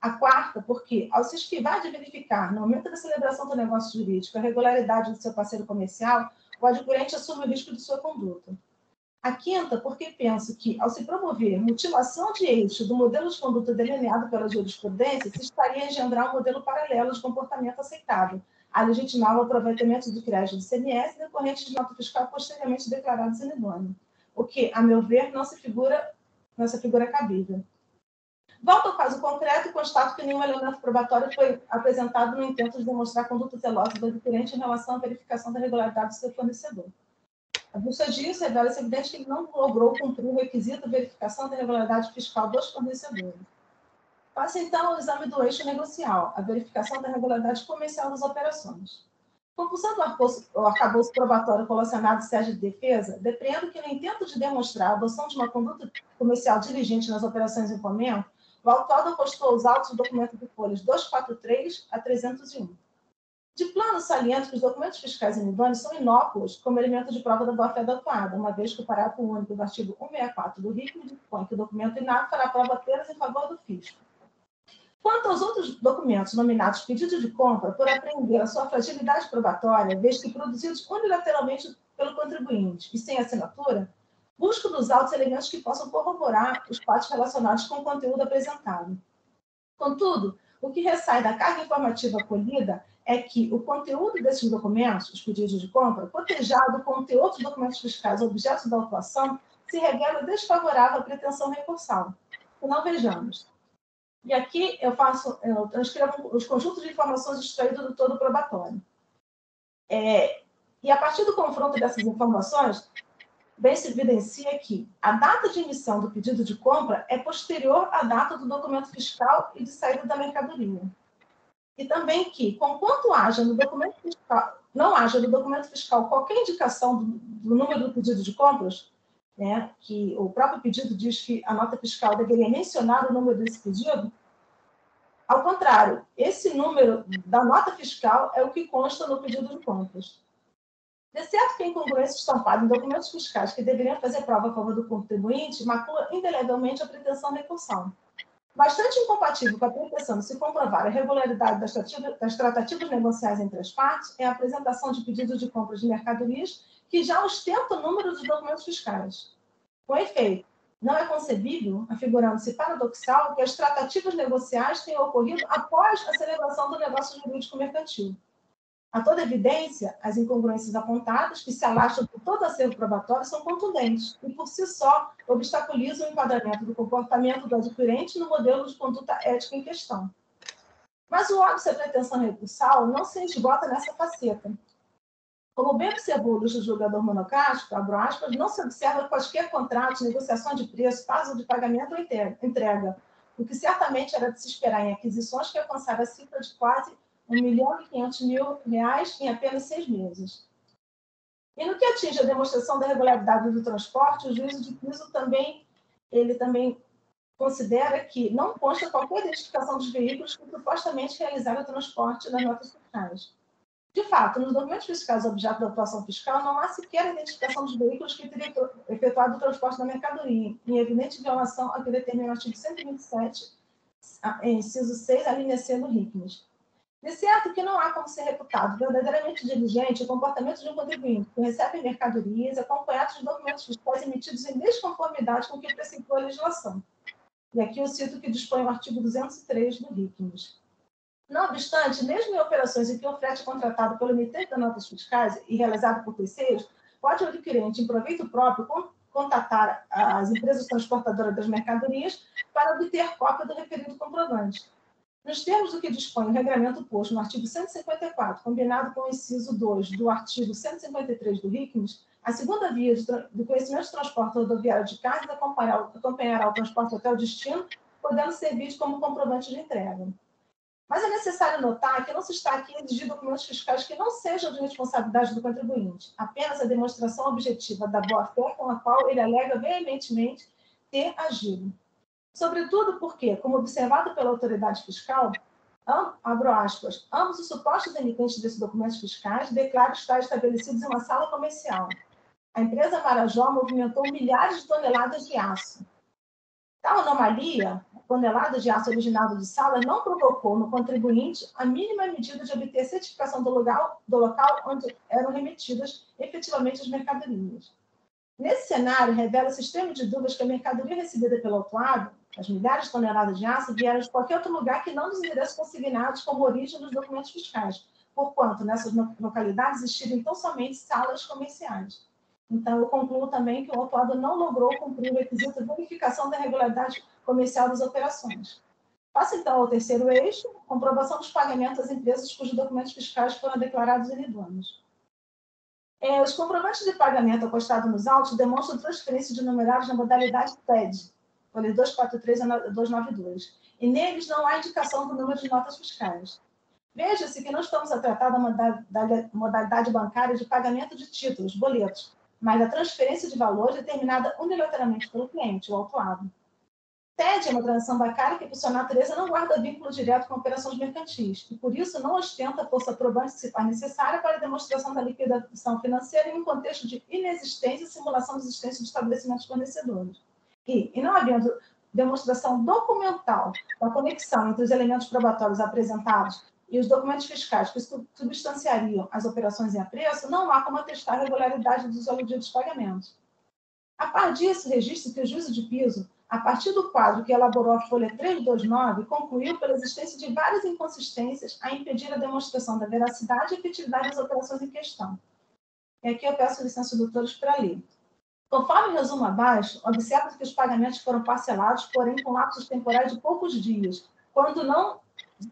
A: A quarta, porque, ao se esquivar de verificar, no momento da celebração do negócio jurídico, a regularidade do seu parceiro comercial, o adquirente assume o risco de sua conduta. A quinta, porque penso que, ao se promover mutilação de eixo do modelo de conduta delineado pela jurisprudência, se estaria a engendrar um modelo paralelo de comportamento aceitável, a legitimar o aproveitamento do crédito do CMS decorrente de nota fiscal posteriormente declarada inidônea, o que, a meu ver, não se figura, não se figura cabível. Volto ao caso concreto e constato que nenhum elemento probatório foi apresentado no intento de demonstrar conduta zelosa do adquirente em relação à verificação da regularidade do seu fornecedor. A vista disso, revela-se evidente que ele não logrou cumprir o requisito de verificação da regularidade fiscal dos fornecedores. Passa então ao exame do eixo negocial, a verificação da regularidade comercial das operações. Conclusão do arcabouço probatório colacionado Sérgio de Defesa, depreendo que no intento de demonstrar a adoção de uma conduta comercial diligente nas operações em comércio, o autor postou os autos do documento de folhas 243 a 301. De plano, saliento que os documentos fiscais inidôneos são inóculos como elemento de prova da boa-fé da atuada, uma vez que o parágrafo único do artigo 164 do RIC dispõe que o documento inapto fará prova apenas em favor do fisco. Quanto aos outros documentos nominados pedido de compra, por apreender a sua fragilidade probatória, vez que produzidos unilateralmente pelo contribuinte e sem assinatura, busco nos autos elementos que possam corroborar os fatos relacionados com o conteúdo apresentado. Contudo, o que ressai da carga informativa acolhida é que o conteúdo desses documentos, os pedidos de compra, cotejado com dos documentos fiscais objetos da autuação, se revela desfavorável à pretensão recursal. Então, vejamos. E aqui eu faço, eu transcrevo os conjuntos de informações extraídos do todo probatório. É, e a partir do confronto dessas informações, bem se evidencia que a data de emissão do pedido de compra é posterior à data do documento fiscal e de saída da mercadoria. E também que, conquanto haja no documento fiscal, não haja no documento fiscal qualquer indicação do, do número do pedido de compras, né, que o próprio pedido diz que a nota fiscal deveria mencionar o número desse pedido, ao contrário, esse número da nota fiscal é o que consta no pedido de compras. De certo que a incongruência estampada em documentos fiscais que deveriam fazer prova a favor do contribuinte macula indelevelmente a pretensão recursal. Bastante incompatível com a pretensão de se comprovar a regularidade das tratativas, das tratativas negociais entre as partes é a apresentação de pedidos de compras de mercadorias que já ostentam o número de documentos fiscais. Com efeito, não é concebível, afigurando-se paradoxal, que as tratativas negociais tenham ocorrido após a celebração do negócio jurídico mercantil. A toda evidência, as incongruências apontadas, que se alastram por todo acervo probatório, são contundentes e, por si só, obstaculizam o enquadramento do comportamento do adquirente no modelo de conduta ética em questão. Mas o óbvio da pretensão recursal não se esgota nessa faceta. Como bem observou o ilustre julgador monocrático, abro aspas, não se observa quaisquer contratos, negociação de preço, prazo de pagamento ou entrega, o que certamente era de se esperar em aquisições que alcançaram a cifra de quase 1 milhão e 500 mil reais em apenas seis meses. E no que atinge a demonstração da regularidade do transporte, o juízo de piso também, ele também considera que não consta qualquer identificação dos veículos que supostamente realizaram o transporte nas notas fiscais. De fato, nos documentos fiscais objeto da atuação fiscal, não há sequer a identificação dos veículos que teriam efetuado o transporte da mercadoria, em evidente violação ao que determina o artigo 127, inciso 6, a linha C do RICMES. De certo que não há como ser reputado verdadeiramente diligente o comportamento de um contribuinte que recebe mercadorias acompanhados de documentos fiscais emitidos em desconformidade com o que precipou a legislação. E aqui eu cito que dispõe o artigo 203 do RICMES. Não obstante, mesmo em operações em que o frete é contratado pelo emitente das notas fiscais e realizado por terceiros, pode o adquirente, em proveito próprio, contatar as empresas transportadoras das mercadorias para obter cópia do referido comprovante. Nos termos do que dispõe o regramento posto no artigo 154, combinado com o inciso 2 do artigo 153 do RICMES, a segunda via do conhecimento de transporte rodoviário de cargas acompanhará, o transporte até o destino, podendo servir como comprovante de entrega. Mas é necessário notar que não se está aqui exigir documentos fiscais que não sejam de responsabilidade do contribuinte, apenas a demonstração objetiva da boa-fé com a qual ele alega veementemente ter agido. Sobretudo porque, como observado pela autoridade fiscal, abro aspas, ambos os supostos emitentes desses documentos fiscais declaram estar estabelecidos em uma sala comercial. A empresa Marajó movimentou milhares de toneladas de aço. Tal anomalia, toneladas de aço originado de sala, não provocou no contribuinte a mínima medida de obter certificação do local, do local onde eram remetidas efetivamente as mercadorias. Nesse cenário, revela-se extremo de dúvidas que a mercadoria recebida pelo autuado as milhares de toneladas de aço vieram de qualquer outro lugar que não dos endereços consignados como origem dos documentos fiscais, porquanto nessas localidades existiram tão somente salas comerciais. Então, eu concluo também que o autuado não logrou cumprir o requisito de verificação da regularidade comercial das operações. Passa então ao terceiro eixo, comprovação dos pagamentos às empresas cujos documentos fiscais foram declarados inidôneos. É, os comprovantes de pagamento apostados nos autos demonstram transferência de numerários na modalidade TED, Folha 243 a 292. E neles não há indicação do número de notas fiscais. Veja-se que não estamos a tratar da modalidade bancária de pagamento de títulos, boletos, mas da transferência de valor determinada unilateralmente pelo cliente, o autuado. TED é uma transação bancária que, por sua natureza, não guarda vínculo direto com operações mercantis e, por isso, não ostenta a força probante se for necessária para a demonstração da liquidação financeira em um contexto de inexistência e simulação de existência de estabelecimentos fornecedores e, não havendo demonstração documental da conexão entre os elementos probatórios apresentados e os documentos fiscais que substanciariam as operações em apreço, não há como atestar a regularidade dos aludidos pagamentos. A par disso, registra que o juízo de piso, a partir do quadro que elaborou a folha 329, concluiu pela existência de várias inconsistências a impedir a demonstração da veracidade e efetividade das operações em questão. E aqui eu peço licença, doutores, para ler. Conforme resumo abaixo, observa que os pagamentos foram parcelados, porém com lapsos temporais de poucos dias, quando não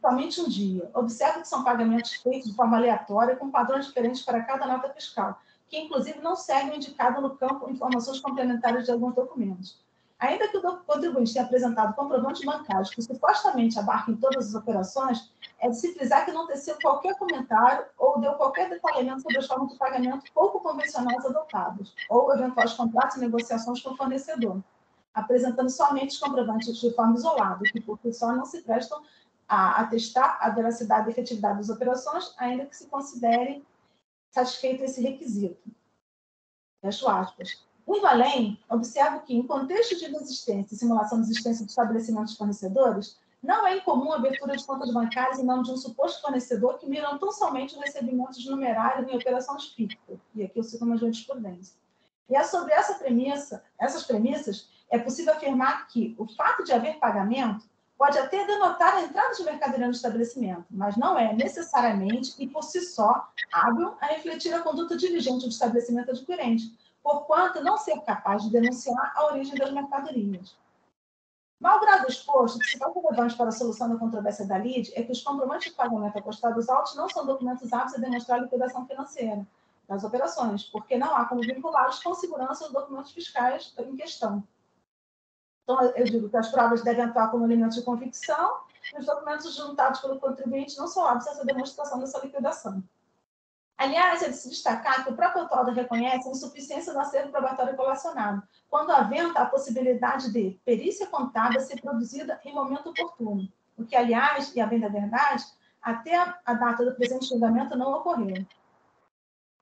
A: somente um dia. Observa que são pagamentos feitos de forma aleatória, com padrões diferentes para cada nota fiscal, que inclusive não seguem indicado no campo informações complementares de alguns documentos. Ainda que o contribuinte tenha apresentado comprovantes bancários que supostamente abarquem todas as operações, é de se frisar que não teceu qualquer comentário ou deu qualquer detalhamento sobre as formas de pagamento pouco convencionais adotadas, ou eventuais contratos e negociações com o fornecedor, apresentando somente os comprovantes de forma isolada, que por si só não se prestam a atestar a veracidade e efetividade das operações, ainda que se considere satisfeito esse requisito. Fecho aspas. Indo além, observo que, em contexto de inexistência e simulação de existência de estabelecimentos fornecedores, não é incomum a abertura de contas bancárias em nome de um suposto fornecedor que miram tão somente o recebimento de numerário em operações fictas. E aqui eu cito uma jurisprudência. E é sobre essa premissa, essas premissas, é possível afirmar que o fato de haver pagamento pode até denotar a entrada de mercadoria no estabelecimento, mas não é necessariamente e por si só hábil a refletir a conduta diligente do estabelecimento adquirente, porquanto não ser capaz de denunciar a origem das mercadorias. Malgrado exposto, o faz relevante para a solução da controvérsia da LID é que os comprovantes de pagamento apostados altos não são documentos aptos a demonstrar a liquidação financeira das operações, porque não há como vinculá-los com segurança os documentos fiscais em questão. Então, eu digo que as provas devem atuar como elementos de convicção e os documentos juntados pelo contribuinte não são aptos a essa demonstração dessa liquidação. Aliás, é de se destacar que o próprio autor reconhece a insuficiência do acervo probatório colacionado, quando aventa a possibilidade de perícia contábil ser produzida em momento oportuno, o que, aliás, e a bem da verdade, até a data do presente julgamento não ocorreu.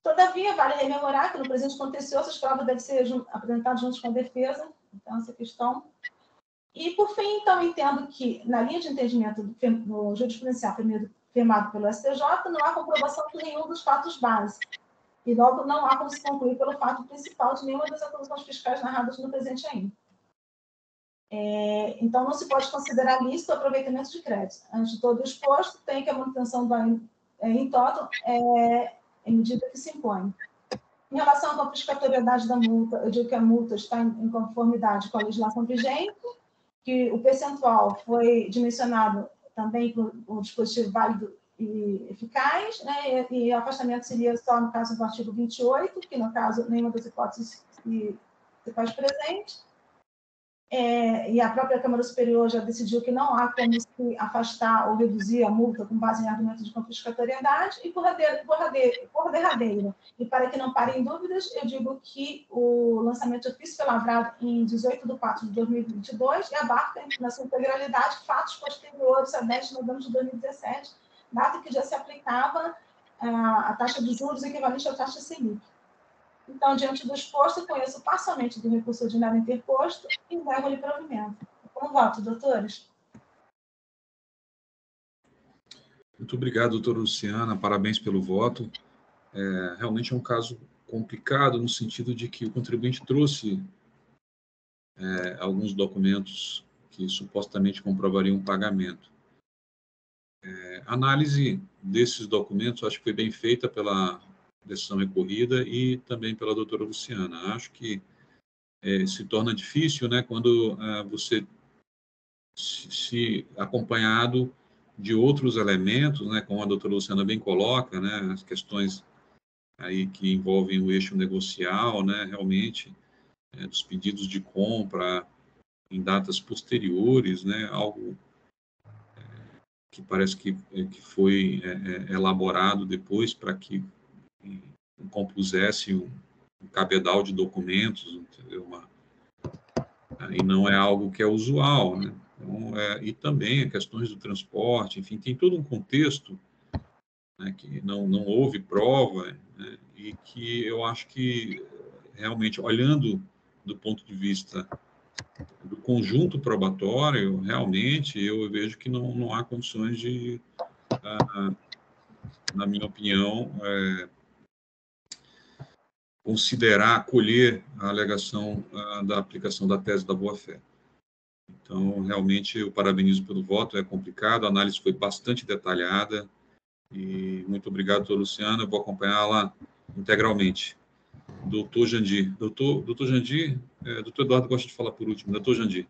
A: Todavia, vale rememorar que no presente contencioso as provas devem ser apresentadas junto com a defesa, então essa questão. E, por fim, então, entendo que, na linha de entendimento do, do jurisprudencial firmado pelo STJ, não há comprovação de nenhum dos fatos básicos. E logo não há como se concluir pelo fato principal de nenhuma das acusações fiscais narradas no presente ainda. É, então, não se pode considerar lícito o aproveitamento de crédito. Antes de todo exposto, tem que a manutenção do é, em total é, em medida que se impõe. Em relação à confiscatoriedade da multa, eu digo que a multa está em conformidade com a legislação vigente, que o percentual foi dimensionado também com um dispositivo válido e eficaz, né? e, e afastamento seria só no caso do artigo 28, que no caso nenhuma das hipóteses se, se faz presente, é, e a própria Câmara Superior já decidiu que não há como se afastar ou reduzir a multa com base em argumentos de confiscatoriedade, e por, derradeiro, e para que não parem dúvidas, eu digo que o lançamento de ofício foi lavrado em 18 de 4 de 2022 e abarca, na sua integralidade, fatos posteriores a 10 de novembro de 2017, data que já se aplicava a, a taxa de juros equivalente à taxa Selic. Então, diante do exposto, conheço parcialmente do recurso ordinário interposto e levo-lhe provimento. Com voto, doutores.
B: Muito obrigado, doutora Luciana. Parabéns pelo voto. É, realmente é um caso complicado no sentido de que o contribuinte trouxe é, alguns documentos que supostamente comprovariam o pagamento. É, análise desses documentos acho que foi bem feita pela decisão recorrida e também pela doutora Luciana. Acho que é, se torna difícil né, quando é, você se, se, acompanhado de outros elementos, né, como a doutora Luciana bem coloca, né, as questões aí que envolvem o eixo negocial, né, realmente, é, dos pedidos de compra em datas posteriores, né, algo é, que parece que, é, que foi é, elaborado depois para que compusesse um, um cabedal de documentos, entendeu? Uma, e não é algo que é usual, né? Então, é, e também questões do transporte, enfim, tem todo um contexto né, que não, não houve prova né, e que eu acho que realmente olhando do ponto de vista do conjunto probatório, realmente eu vejo que não, não há condições de, ah, na minha opinião, é, considerar, acolher a alegação uh, da aplicação da tese da boa-fé. Então, realmente, eu parabenizo pelo voto, é complicado, a análise foi bastante detalhada, e muito obrigado, doutor Luciano, eu vou acompanhá-la integralmente. Doutor Jandir, doutor, doutor Jandir, é, doutor Eduardo gosta de falar por último, doutor Jandir.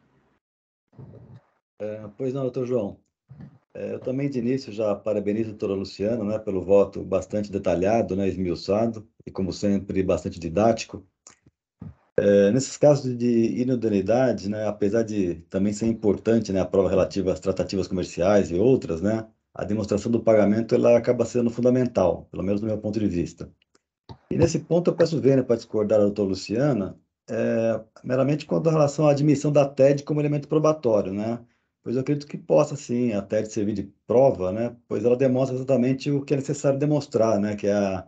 C: É, pois não, doutor João. É, eu também, de início, já parabenizo a doutora Luciana né, pelo voto bastante detalhado, né, esmiuçado, e, como sempre, bastante didático. É, nesses casos de inodoneidade, né, apesar de também ser importante né, a prova relativa às tratativas comerciais e outras, né, a demonstração do pagamento ela acaba sendo fundamental, pelo menos do meu ponto de vista. E nesse ponto eu peço ver, né, para discordar da doutora Luciana, é, meramente quanto à relação à admissão da TED como elemento probatório, né? Pois eu acredito que possa, sim, a TED servir de prova, né? Pois ela demonstra exatamente o que é necessário demonstrar, né? Que, é a,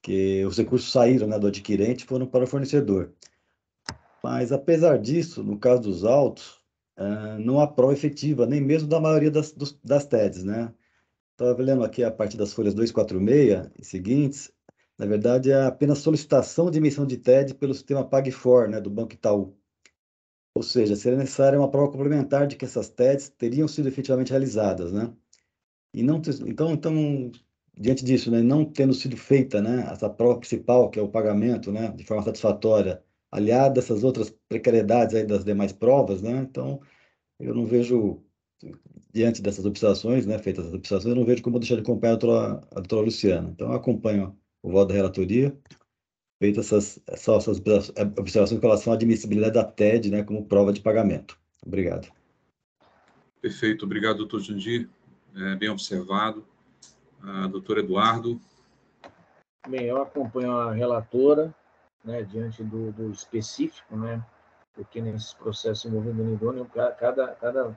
C: que os recursos saíram né, do adquirente e foram para o fornecedor. Mas, apesar disso, no caso dos autos, uh, não há prova efetiva, nem mesmo da maioria das, dos, das TEDs, né? Estava lendo aqui a partir das folhas 246 e seguintes, na verdade, é apenas solicitação de emissão de TED pelo sistema PagFor, né, do Banco Itaú. Ou seja, seria necessária uma prova complementar de que essas TEDs teriam sido efetivamente realizadas, né? E não, então, então, diante disso, né, não tendo sido feita, né, essa prova principal, que é o pagamento, né, de forma satisfatória, aliada a essas outras precariedades aí das demais provas, né, então eu não vejo, diante dessas observações, né, feitas essas observações, eu não vejo como deixar de acompanhar a doutora, a doutora Luciana. Então, eu acompanho o voto da relatoria, feitas essas, essas observações com relação à admissibilidade da TED, né, como prova de pagamento. Obrigado.
B: Perfeito, obrigado, doutor Jandir. É, bem observado. A doutor Eduardo.
D: Bem, eu acompanho a relatora, né, diante do, do específico, né, porque nesses processos envolvendo o Nidônio, cada, cada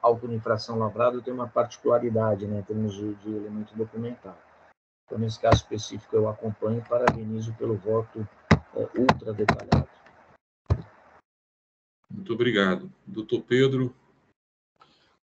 D: auto de infração lavrado tem uma particularidade, né, em termos de, de elemento documental. Então, nesse caso específico, eu acompanho e parabenizo pelo voto é, ultra detalhado.
B: Muito obrigado. Doutor Pedro.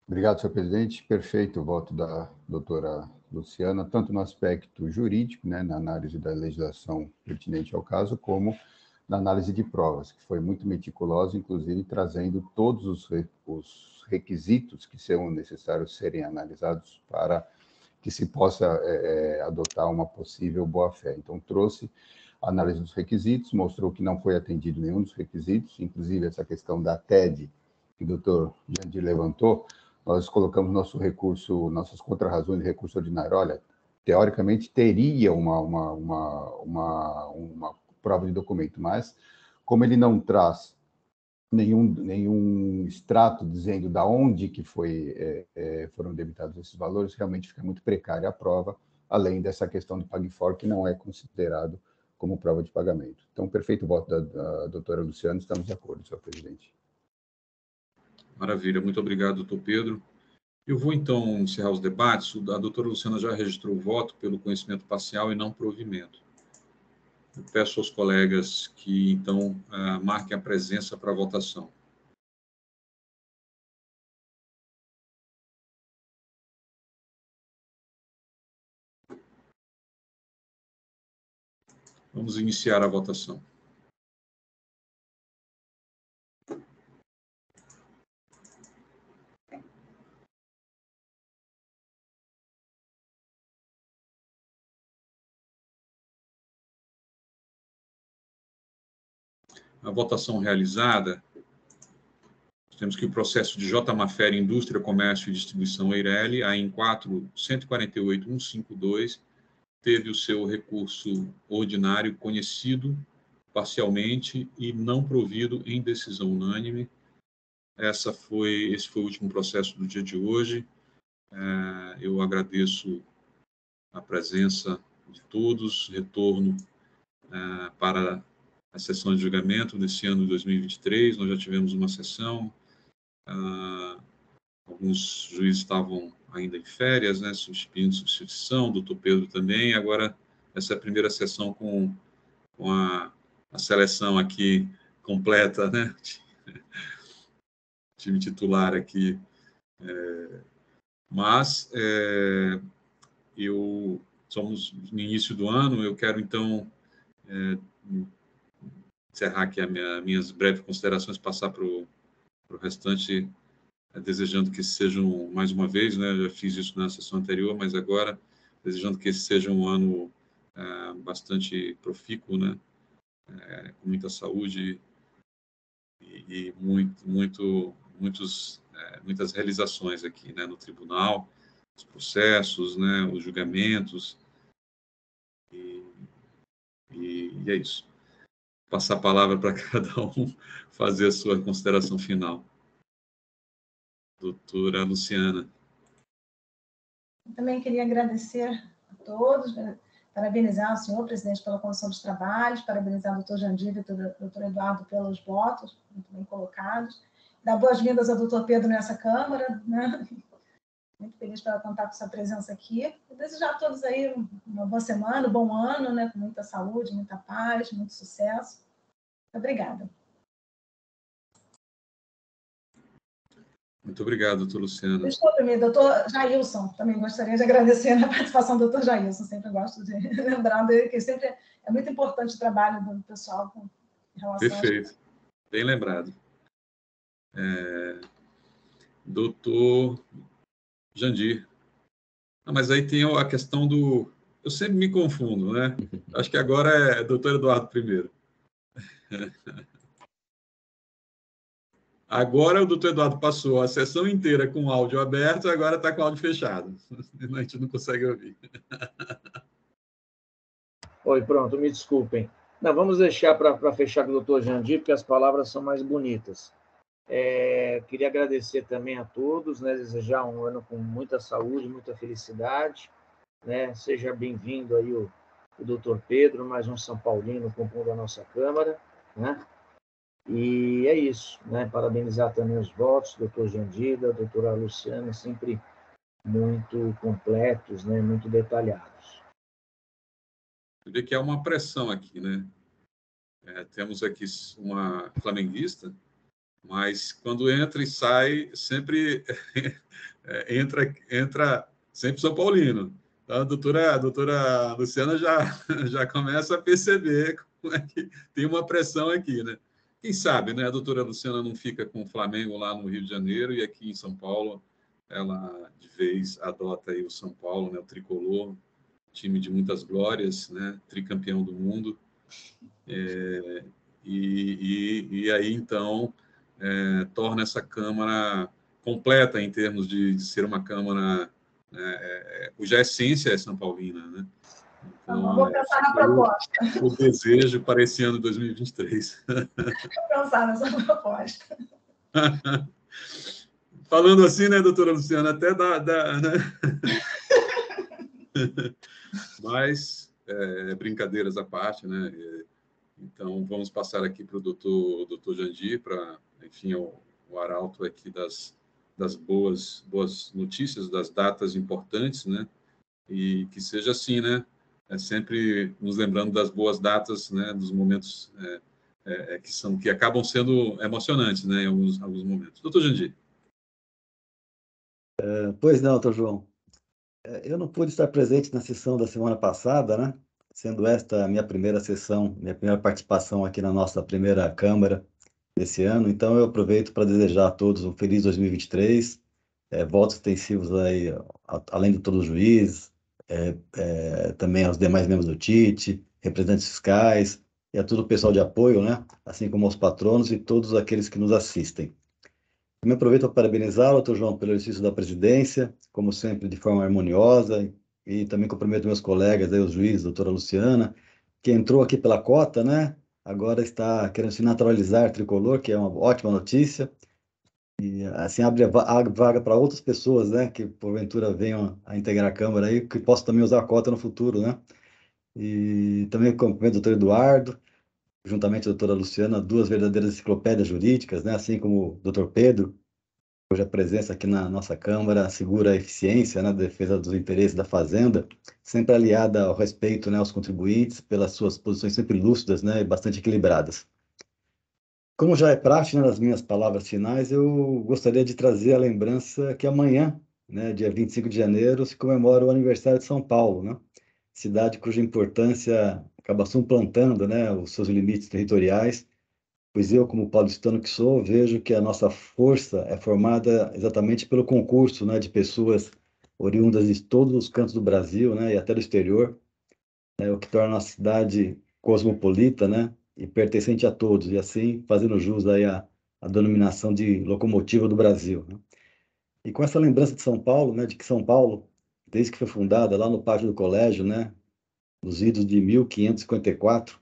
E: Obrigado, senhor presidente. Perfeito o voto da doutora Luciana, tanto no aspecto jurídico, né, na análise da legislação pertinente ao caso, como na análise de provas, que foi muito meticulosa, inclusive trazendo todos os, os requisitos que são necessários serem analisados para que se possa é, é adotar uma possível boa-fé. Então, trouxe a análise dos requisitos, mostrou que não foi atendido nenhum dos requisitos, inclusive essa questão da TED, que o doutor Jandir levantou, nós colocamos nosso recurso, nossas contrarrazões de recurso ordinário. Olha, teoricamente teria uma, uma, uma, uma, uma prova de documento, mas como ele não traz nenhum, nenhum extrato dizendo da onde que foi, é, é, foram debitados esses valores, realmente fica muito precária a prova, além dessa questão do PagFor, que não é considerado como prova de pagamento. Então, perfeito voto da, da doutora Luciana, estamos de acordo, senhor presidente.
B: Maravilha, muito obrigado, doutor Pedro. Eu vou, então, encerrar os debates. A doutora Luciana já registrou o voto pelo conhecimento parcial e não provimento. Peço aos colegas que, então, ah, marquem a presença para a votação. Vamos iniciar a votação. A votação realizada, temos que o processo de J. Mafera Indústria, Comércio e Distribuição Eireli, a em 4, 148.152, teve o seu recurso ordinário conhecido parcialmente e não provido em decisão unânime. Essa foi, esse foi o último processo do dia de hoje. É, eu agradeço a presença de todos, retorno é, para a sessão de julgamento desse ano de 2023. Nós já tivemos uma sessão, ah, alguns juízes estavam ainda em férias, né, substituindo substituição, doutor Pedro também. Agora, essa é a primeira sessão com, com a, a seleção aqui completa, né? Time titular aqui. É, mas é, eu somos no início do ano, eu quero então é, encerrar aqui as minha, minhas breves considerações, passar para o restante, é, desejando que sejam, mais uma vez, né, já fiz isso na sessão anterior, mas agora, desejando que esse seja um ano é, bastante profícuo, né, é, com muita saúde e, e muito, muito, muitos, é, muitas realizações aqui, né, no tribunal, os processos, né, os julgamentos, e, e, e é isso passar a palavra para cada um fazer a sua consideração final. Doutora Luciana.
A: Também queria agradecer a todos, né, parabenizar o senhor presidente pela condição dos trabalhos, parabenizar o doutor Jandir e o doutor Eduardo pelos votos, muito bem colocados, dar boas-vindas ao doutor Pedro nessa Câmara, né? Muito feliz pela contar com sua presença aqui. E desejar a todos aí uma boa semana, um bom ano, né? com muita saúde, muita paz, muito sucesso. Obrigada.
B: Muito obrigado, doutor Luciano.
A: Desculpe-me, doutor Jailson, também gostaria de agradecer a participação do doutor Jailson, sempre gosto de lembrar dele, que sempre é muito importante o trabalho do pessoal com
B: relação Perfeito, bem lembrado. É, doutor Jandir. Ah, mas aí tem a questão do. Eu sempre me confundo, né? Acho que agora é doutor Eduardo primeiro. Agora o doutor Eduardo passou a sessão inteira com o áudio aberto, agora está com o áudio fechado. A gente não consegue ouvir.
D: Oi, pronto, me desculpem. Não, vamos deixar para fechar com o doutor Jandir, porque as palavras são mais bonitas. É, queria agradecer também a todos, né, desejar um ano com muita saúde, muita felicidade. Né? Seja bem-vindo aí o, o doutor Pedro, mais um São Paulino compondo a nossa Câmara. Né? E é isso, né? Parabenizar também os votos, doutor Jandida, doutora Luciana, sempre muito completos, né? Muito detalhados.
B: Vê que há uma pressão aqui, né? É, temos aqui uma flamenguista, mas quando entra e sai, sempre é, entra, entra sempre São Paulino. Então, a doutora, a doutora Luciana já, já começa a perceber como é que tem uma pressão aqui, né? Quem sabe, né? A doutora Luciana não fica com o Flamengo lá no Rio de Janeiro e aqui em São Paulo ela de vez adota aí o São Paulo, né? O tricolor, time de muitas glórias, né? Tricampeão do mundo. É, e, e, e, aí então é, torna essa Câmara completa em termos de, de ser uma Câmara né, é, cuja essência é São Paulina, né?
A: Então, vou pensar na proposta.
B: O desejo para esse ano 2023. Vou
A: pensar nessa proposta.
B: Falando assim, né, doutora Luciana, até dá. dá né? Mas, é, brincadeiras à parte, né? Então, vamos passar aqui para o doutor, doutor Jandir, para, enfim, o, o arauto aqui das, das boas, boas notícias, das datas importantes, né? E que seja assim, né? é sempre nos lembrando das boas datas, né, dos momentos é, é, é, que são que acabam sendo emocionantes, né, em alguns, alguns momentos. Doutor Jandir.
C: É, pois não, doutor João. É, eu não pude estar presente na sessão da semana passada, né? Sendo esta a minha primeira sessão, minha primeira participação aqui na nossa primeira Câmara desse ano. Então, eu aproveito para desejar a todos um feliz 2023, é, votos extensivos aí, além de todos os juízes, é, é, também aos demais membros do TIT, representantes fiscais, e a todo o pessoal de apoio, né? assim como aos patronos e todos aqueles que nos assistem. me aproveito para parabenizar o doutor João pelo exercício da presidência, como sempre, de forma harmoniosa, e também cumprimento meus colegas, aí, os juízes, doutora Luciana, que entrou aqui pela cota, né? Agora está querendo se naturalizar tricolor, que é uma ótima notícia. E assim abre a vaga para outras pessoas, né, que porventura venham a integrar a Câmara aí, que possam também usar a cota no futuro, né? E também cumprimento o doutor Eduardo, juntamente a doutora Luciana, duas verdadeiras enciclopédias jurídicas, né, assim como o doutor Pedro, cuja presença aqui na nossa Câmara assegura a eficiência na né, defesa dos interesses da Fazenda, sempre aliada ao respeito né, aos contribuintes, pelas suas posições sempre lúcidas né, e bastante equilibradas. Como já é prática né, nas minhas palavras finais, eu gostaria de trazer a lembrança que amanhã, né, dia 25 de janeiro, se comemora o aniversário de São Paulo, né? cidade cuja importância acaba suplantando né, os seus limites territoriais, pois eu, como paulistano que sou, vejo que a nossa força é formada exatamente pelo concurso né, de pessoas oriundas de todos os cantos do Brasil né, e até do exterior, né, o que torna a cidade cosmopolita, né, e pertencente a todos, e assim fazendo jus aí a, a denominação de locomotiva do Brasil. Né? E com essa lembrança de São Paulo, né, de que São Paulo, desde que foi fundada lá no pátio do colégio, né, nos idos de 1554,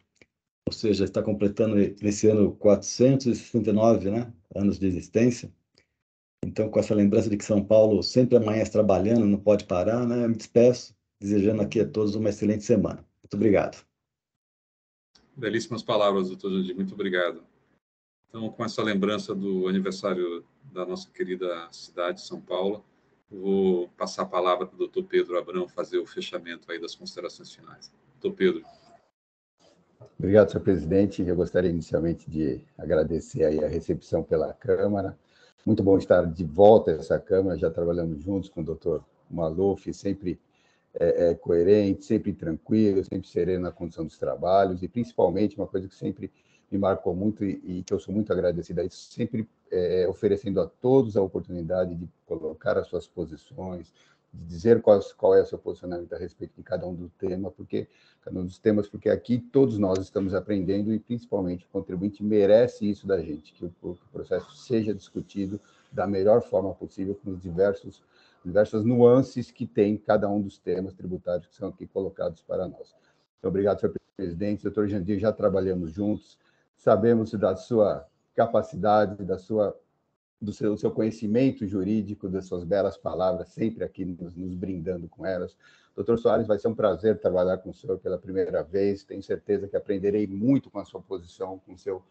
C: ou seja, está completando nesse ano 469 né, anos de existência. Então, com essa lembrança de que São Paulo sempre amanhece trabalhando, não pode parar, né, eu me despeço, desejando aqui a todos uma excelente semana. Muito obrigado.
B: Belíssimas palavras, doutor Jandir, muito obrigado. Então, com essa lembrança do aniversário da nossa querida cidade, São Paulo, vou passar a palavra para o doutor Pedro Abrão fazer o fechamento aí das considerações finais. Doutor Pedro.
E: Obrigado, senhor presidente. Eu gostaria inicialmente de agradecer aí a recepção pela Câmara. Muito bom estar de volta essa Câmara, já trabalhamos juntos com o doutor Maluf, sempre é, é, coerente, sempre tranquilo, sempre sereno na condução dos trabalhos e principalmente uma coisa que sempre me marcou muito e, e que eu sou muito agradecido isso, sempre é, oferecendo a todos a oportunidade de colocar as suas posições, dizer qual, qual é o seu posicionamento a respeito de cada um do tema, porque cada um dos temas, porque aqui todos nós estamos aprendendo e principalmente o contribuinte merece isso da gente, que o, o processo seja discutido da melhor forma possível com os diversos diversas nuances que tem cada um dos temas tributários que são aqui colocados para nós. Então, obrigado, senhor presidente. Doutor Jandir, já trabalhamos juntos, sabemos da sua capacidade, da sua do seu, seu, conhecimento jurídico, das suas belas palavras, sempre aqui nos, nos, brindando com elas. Doutor Soares, vai ser um prazer trabalhar com o senhor pela primeira vez. Tenho certeza que aprenderei muito com a sua posição, com o seu,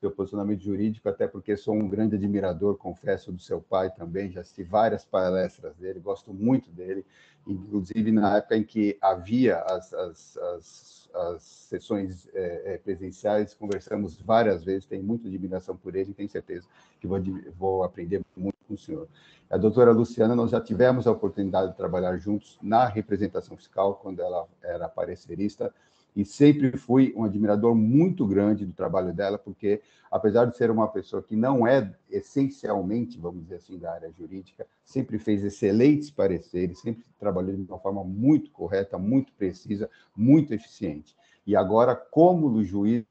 E: seu posicionamento jurídico, até porque sou um grande admirador, confesso, do seu pai também. Já assisti várias palestras dele, gosto muito dele, inclusive na época em que havia as, as, as as sessões é, presenciais, conversamos várias vezes, tenho muita admiração por ele e tenho certeza que vou, vou aprender muito com o senhor. A doutora Luciana, nós já tivemos a oportunidade de trabalhar juntos na representação fiscal, quando ela era parecerista, e sempre fui um admirador muito grande do trabalho dela, porque apesar de ser uma pessoa que não é essencialmente, vamos dizer assim, da área jurídica, sempre fez excelentes pareceres, sempre trabalhou de uma forma muito correta, muito precisa, muito eficiente. E agora, como juiz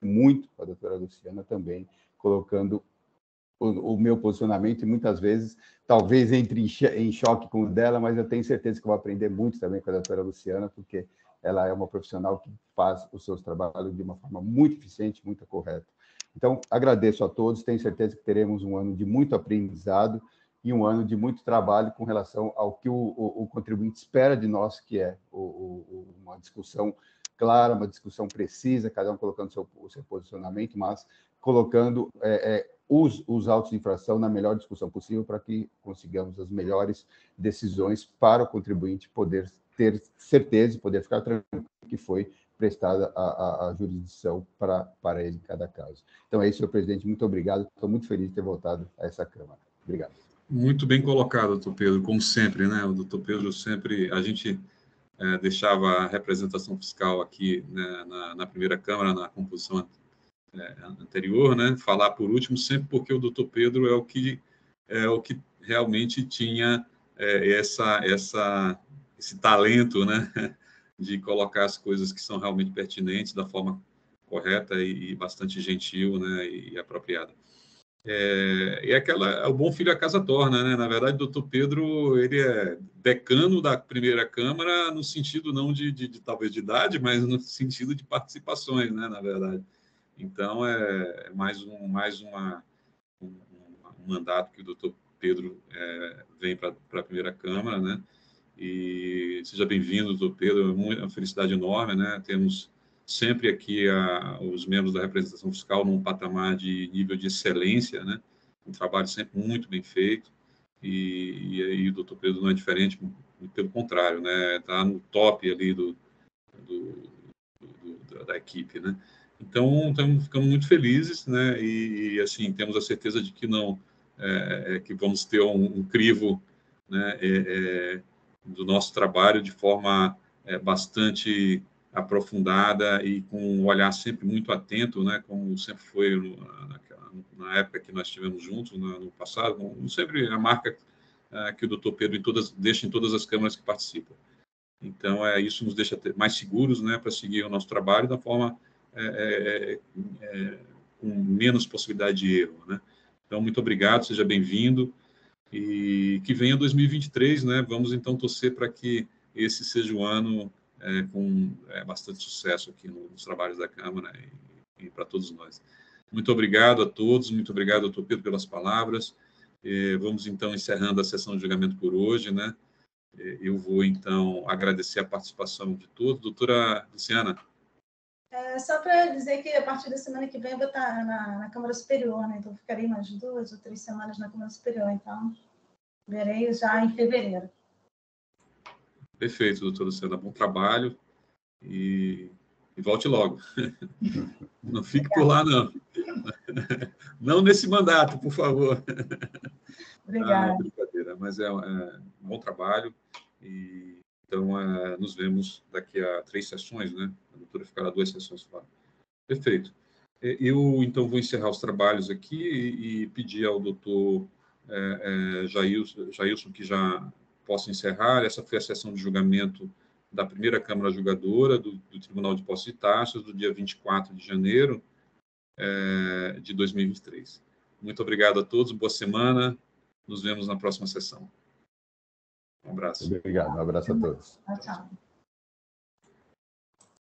E: muito a doutora Luciana também, colocando o, o, meu posicionamento e muitas vezes, talvez entre em choque com o dela, mas eu tenho certeza que vou aprender muito também com a doutora Luciana, porque ela é uma profissional que faz os seus trabalhos de uma forma muito eficiente, muito correta. Então, agradeço a todos, tenho certeza que teremos um ano de muito aprendizado e um ano de muito trabalho com relação ao que o, o, o contribuinte espera de nós, que é o, uma discussão clara, uma discussão precisa, cada um colocando seu, o seu posicionamento, mas colocando é, é, os, os autos de infração na melhor discussão possível para que consigamos as melhores decisões para o contribuinte poder ter certeza e poder ficar tranquilo que foi prestada a, a, a, jurisdição para, para ele em cada caso. Então é isso, senhor presidente. Muito obrigado. Estou muito feliz de ter voltado a essa Câmara. Obrigado.
B: Muito bem colocado, doutor Pedro, como sempre, né? O doutor Pedro sempre, a gente é, deixava a representação fiscal aqui né, na, na, primeira Câmara, na composição é, anterior, né? Falar por último, sempre porque o doutor Pedro é o que é o que realmente tinha é, essa essa esse talento, né? De colocar as coisas que são realmente pertinentes da forma correta e, e bastante gentil, né? E, e apropriada. É, e aquela, é o bom filho a casa torna, né? Na verdade, o doutor Pedro, ele é decano da primeira Câmara no sentido não de, de, de, talvez de idade, mas no sentido de participações, né? Na verdade. Então, é, é mais, um, mais uma, um, um mandato que o doutor Pedro é, vem para a primeira Câmara, né? E seja bem-vindo, doutor Pedro, é uma felicidade enorme, né? Temos sempre aqui a, os membros da representação fiscal num patamar de nível de excelência, né? Um trabalho sempre muito bem feito. E, e aí o doutor Pedro não é diferente, pelo contrário, né? Está no top ali do, do, do, da equipe, né? Então, estamos ficando muito felizes, né? E, assim, temos a certeza de que não, é, é, que vamos ter um, um crivo, né? É, é do nosso trabalho de forma é, bastante aprofundada e com um olhar sempre muito atento, né? Como sempre foi no, na época que nós estivemos juntos no, no passado, como sempre a marca é, que o Dr. Pedro em todas, deixa em todas as câmaras que participam. Então, é, isso nos deixa mais seguros, né, para seguir o nosso trabalho da forma é, é, é, com menos possibilidade de erro, né? Então, muito obrigado, seja bem-vindo e que venha 2023, né? Vamos então torcer para que esse seja um ano é, com é, bastante sucesso aqui nos trabalhos da Câmara e, e para todos nós. Muito obrigado a todos, muito obrigado, doutor Pedro, pelas palavras. E vamos então encerrando a sessão de julgamento por hoje, né? Eu vou então agradecer a participação de todos. Doutora Luciana.
A: É, só para dizer que a partir da semana que vem eu vou estar na, na, Câmara Superior, né? Então ficarei mais duas ou três semanas na Câmara Superior. Então verei já em fevereiro.
B: Perfeito, doutora Luciana. Bom trabalho e, e volte logo. Não fique por lá, não. Não nesse mandato, por favor.
A: Obrigada. Ah,
B: brincadeira, mas é, é um bom trabalho e Então, é, nos vemos daqui a três sessões, né? A doutora ficará duas sessões fora. Perfeito. Eu, então, vou encerrar os trabalhos aqui e, e pedir ao doutor é, é, Jailson, Jailson que já possa encerrar. Essa foi a sessão de julgamento da primeira Câmara Julgadora do, do Tribunal de Posse de Taxas, do dia 24 de janeiro é, de 2023. Muito obrigado a todos, boa semana. Nos vemos na próxima sessão. Um abraço.
E: Obrigado, um abraço a todos.
A: Tchau, tchau.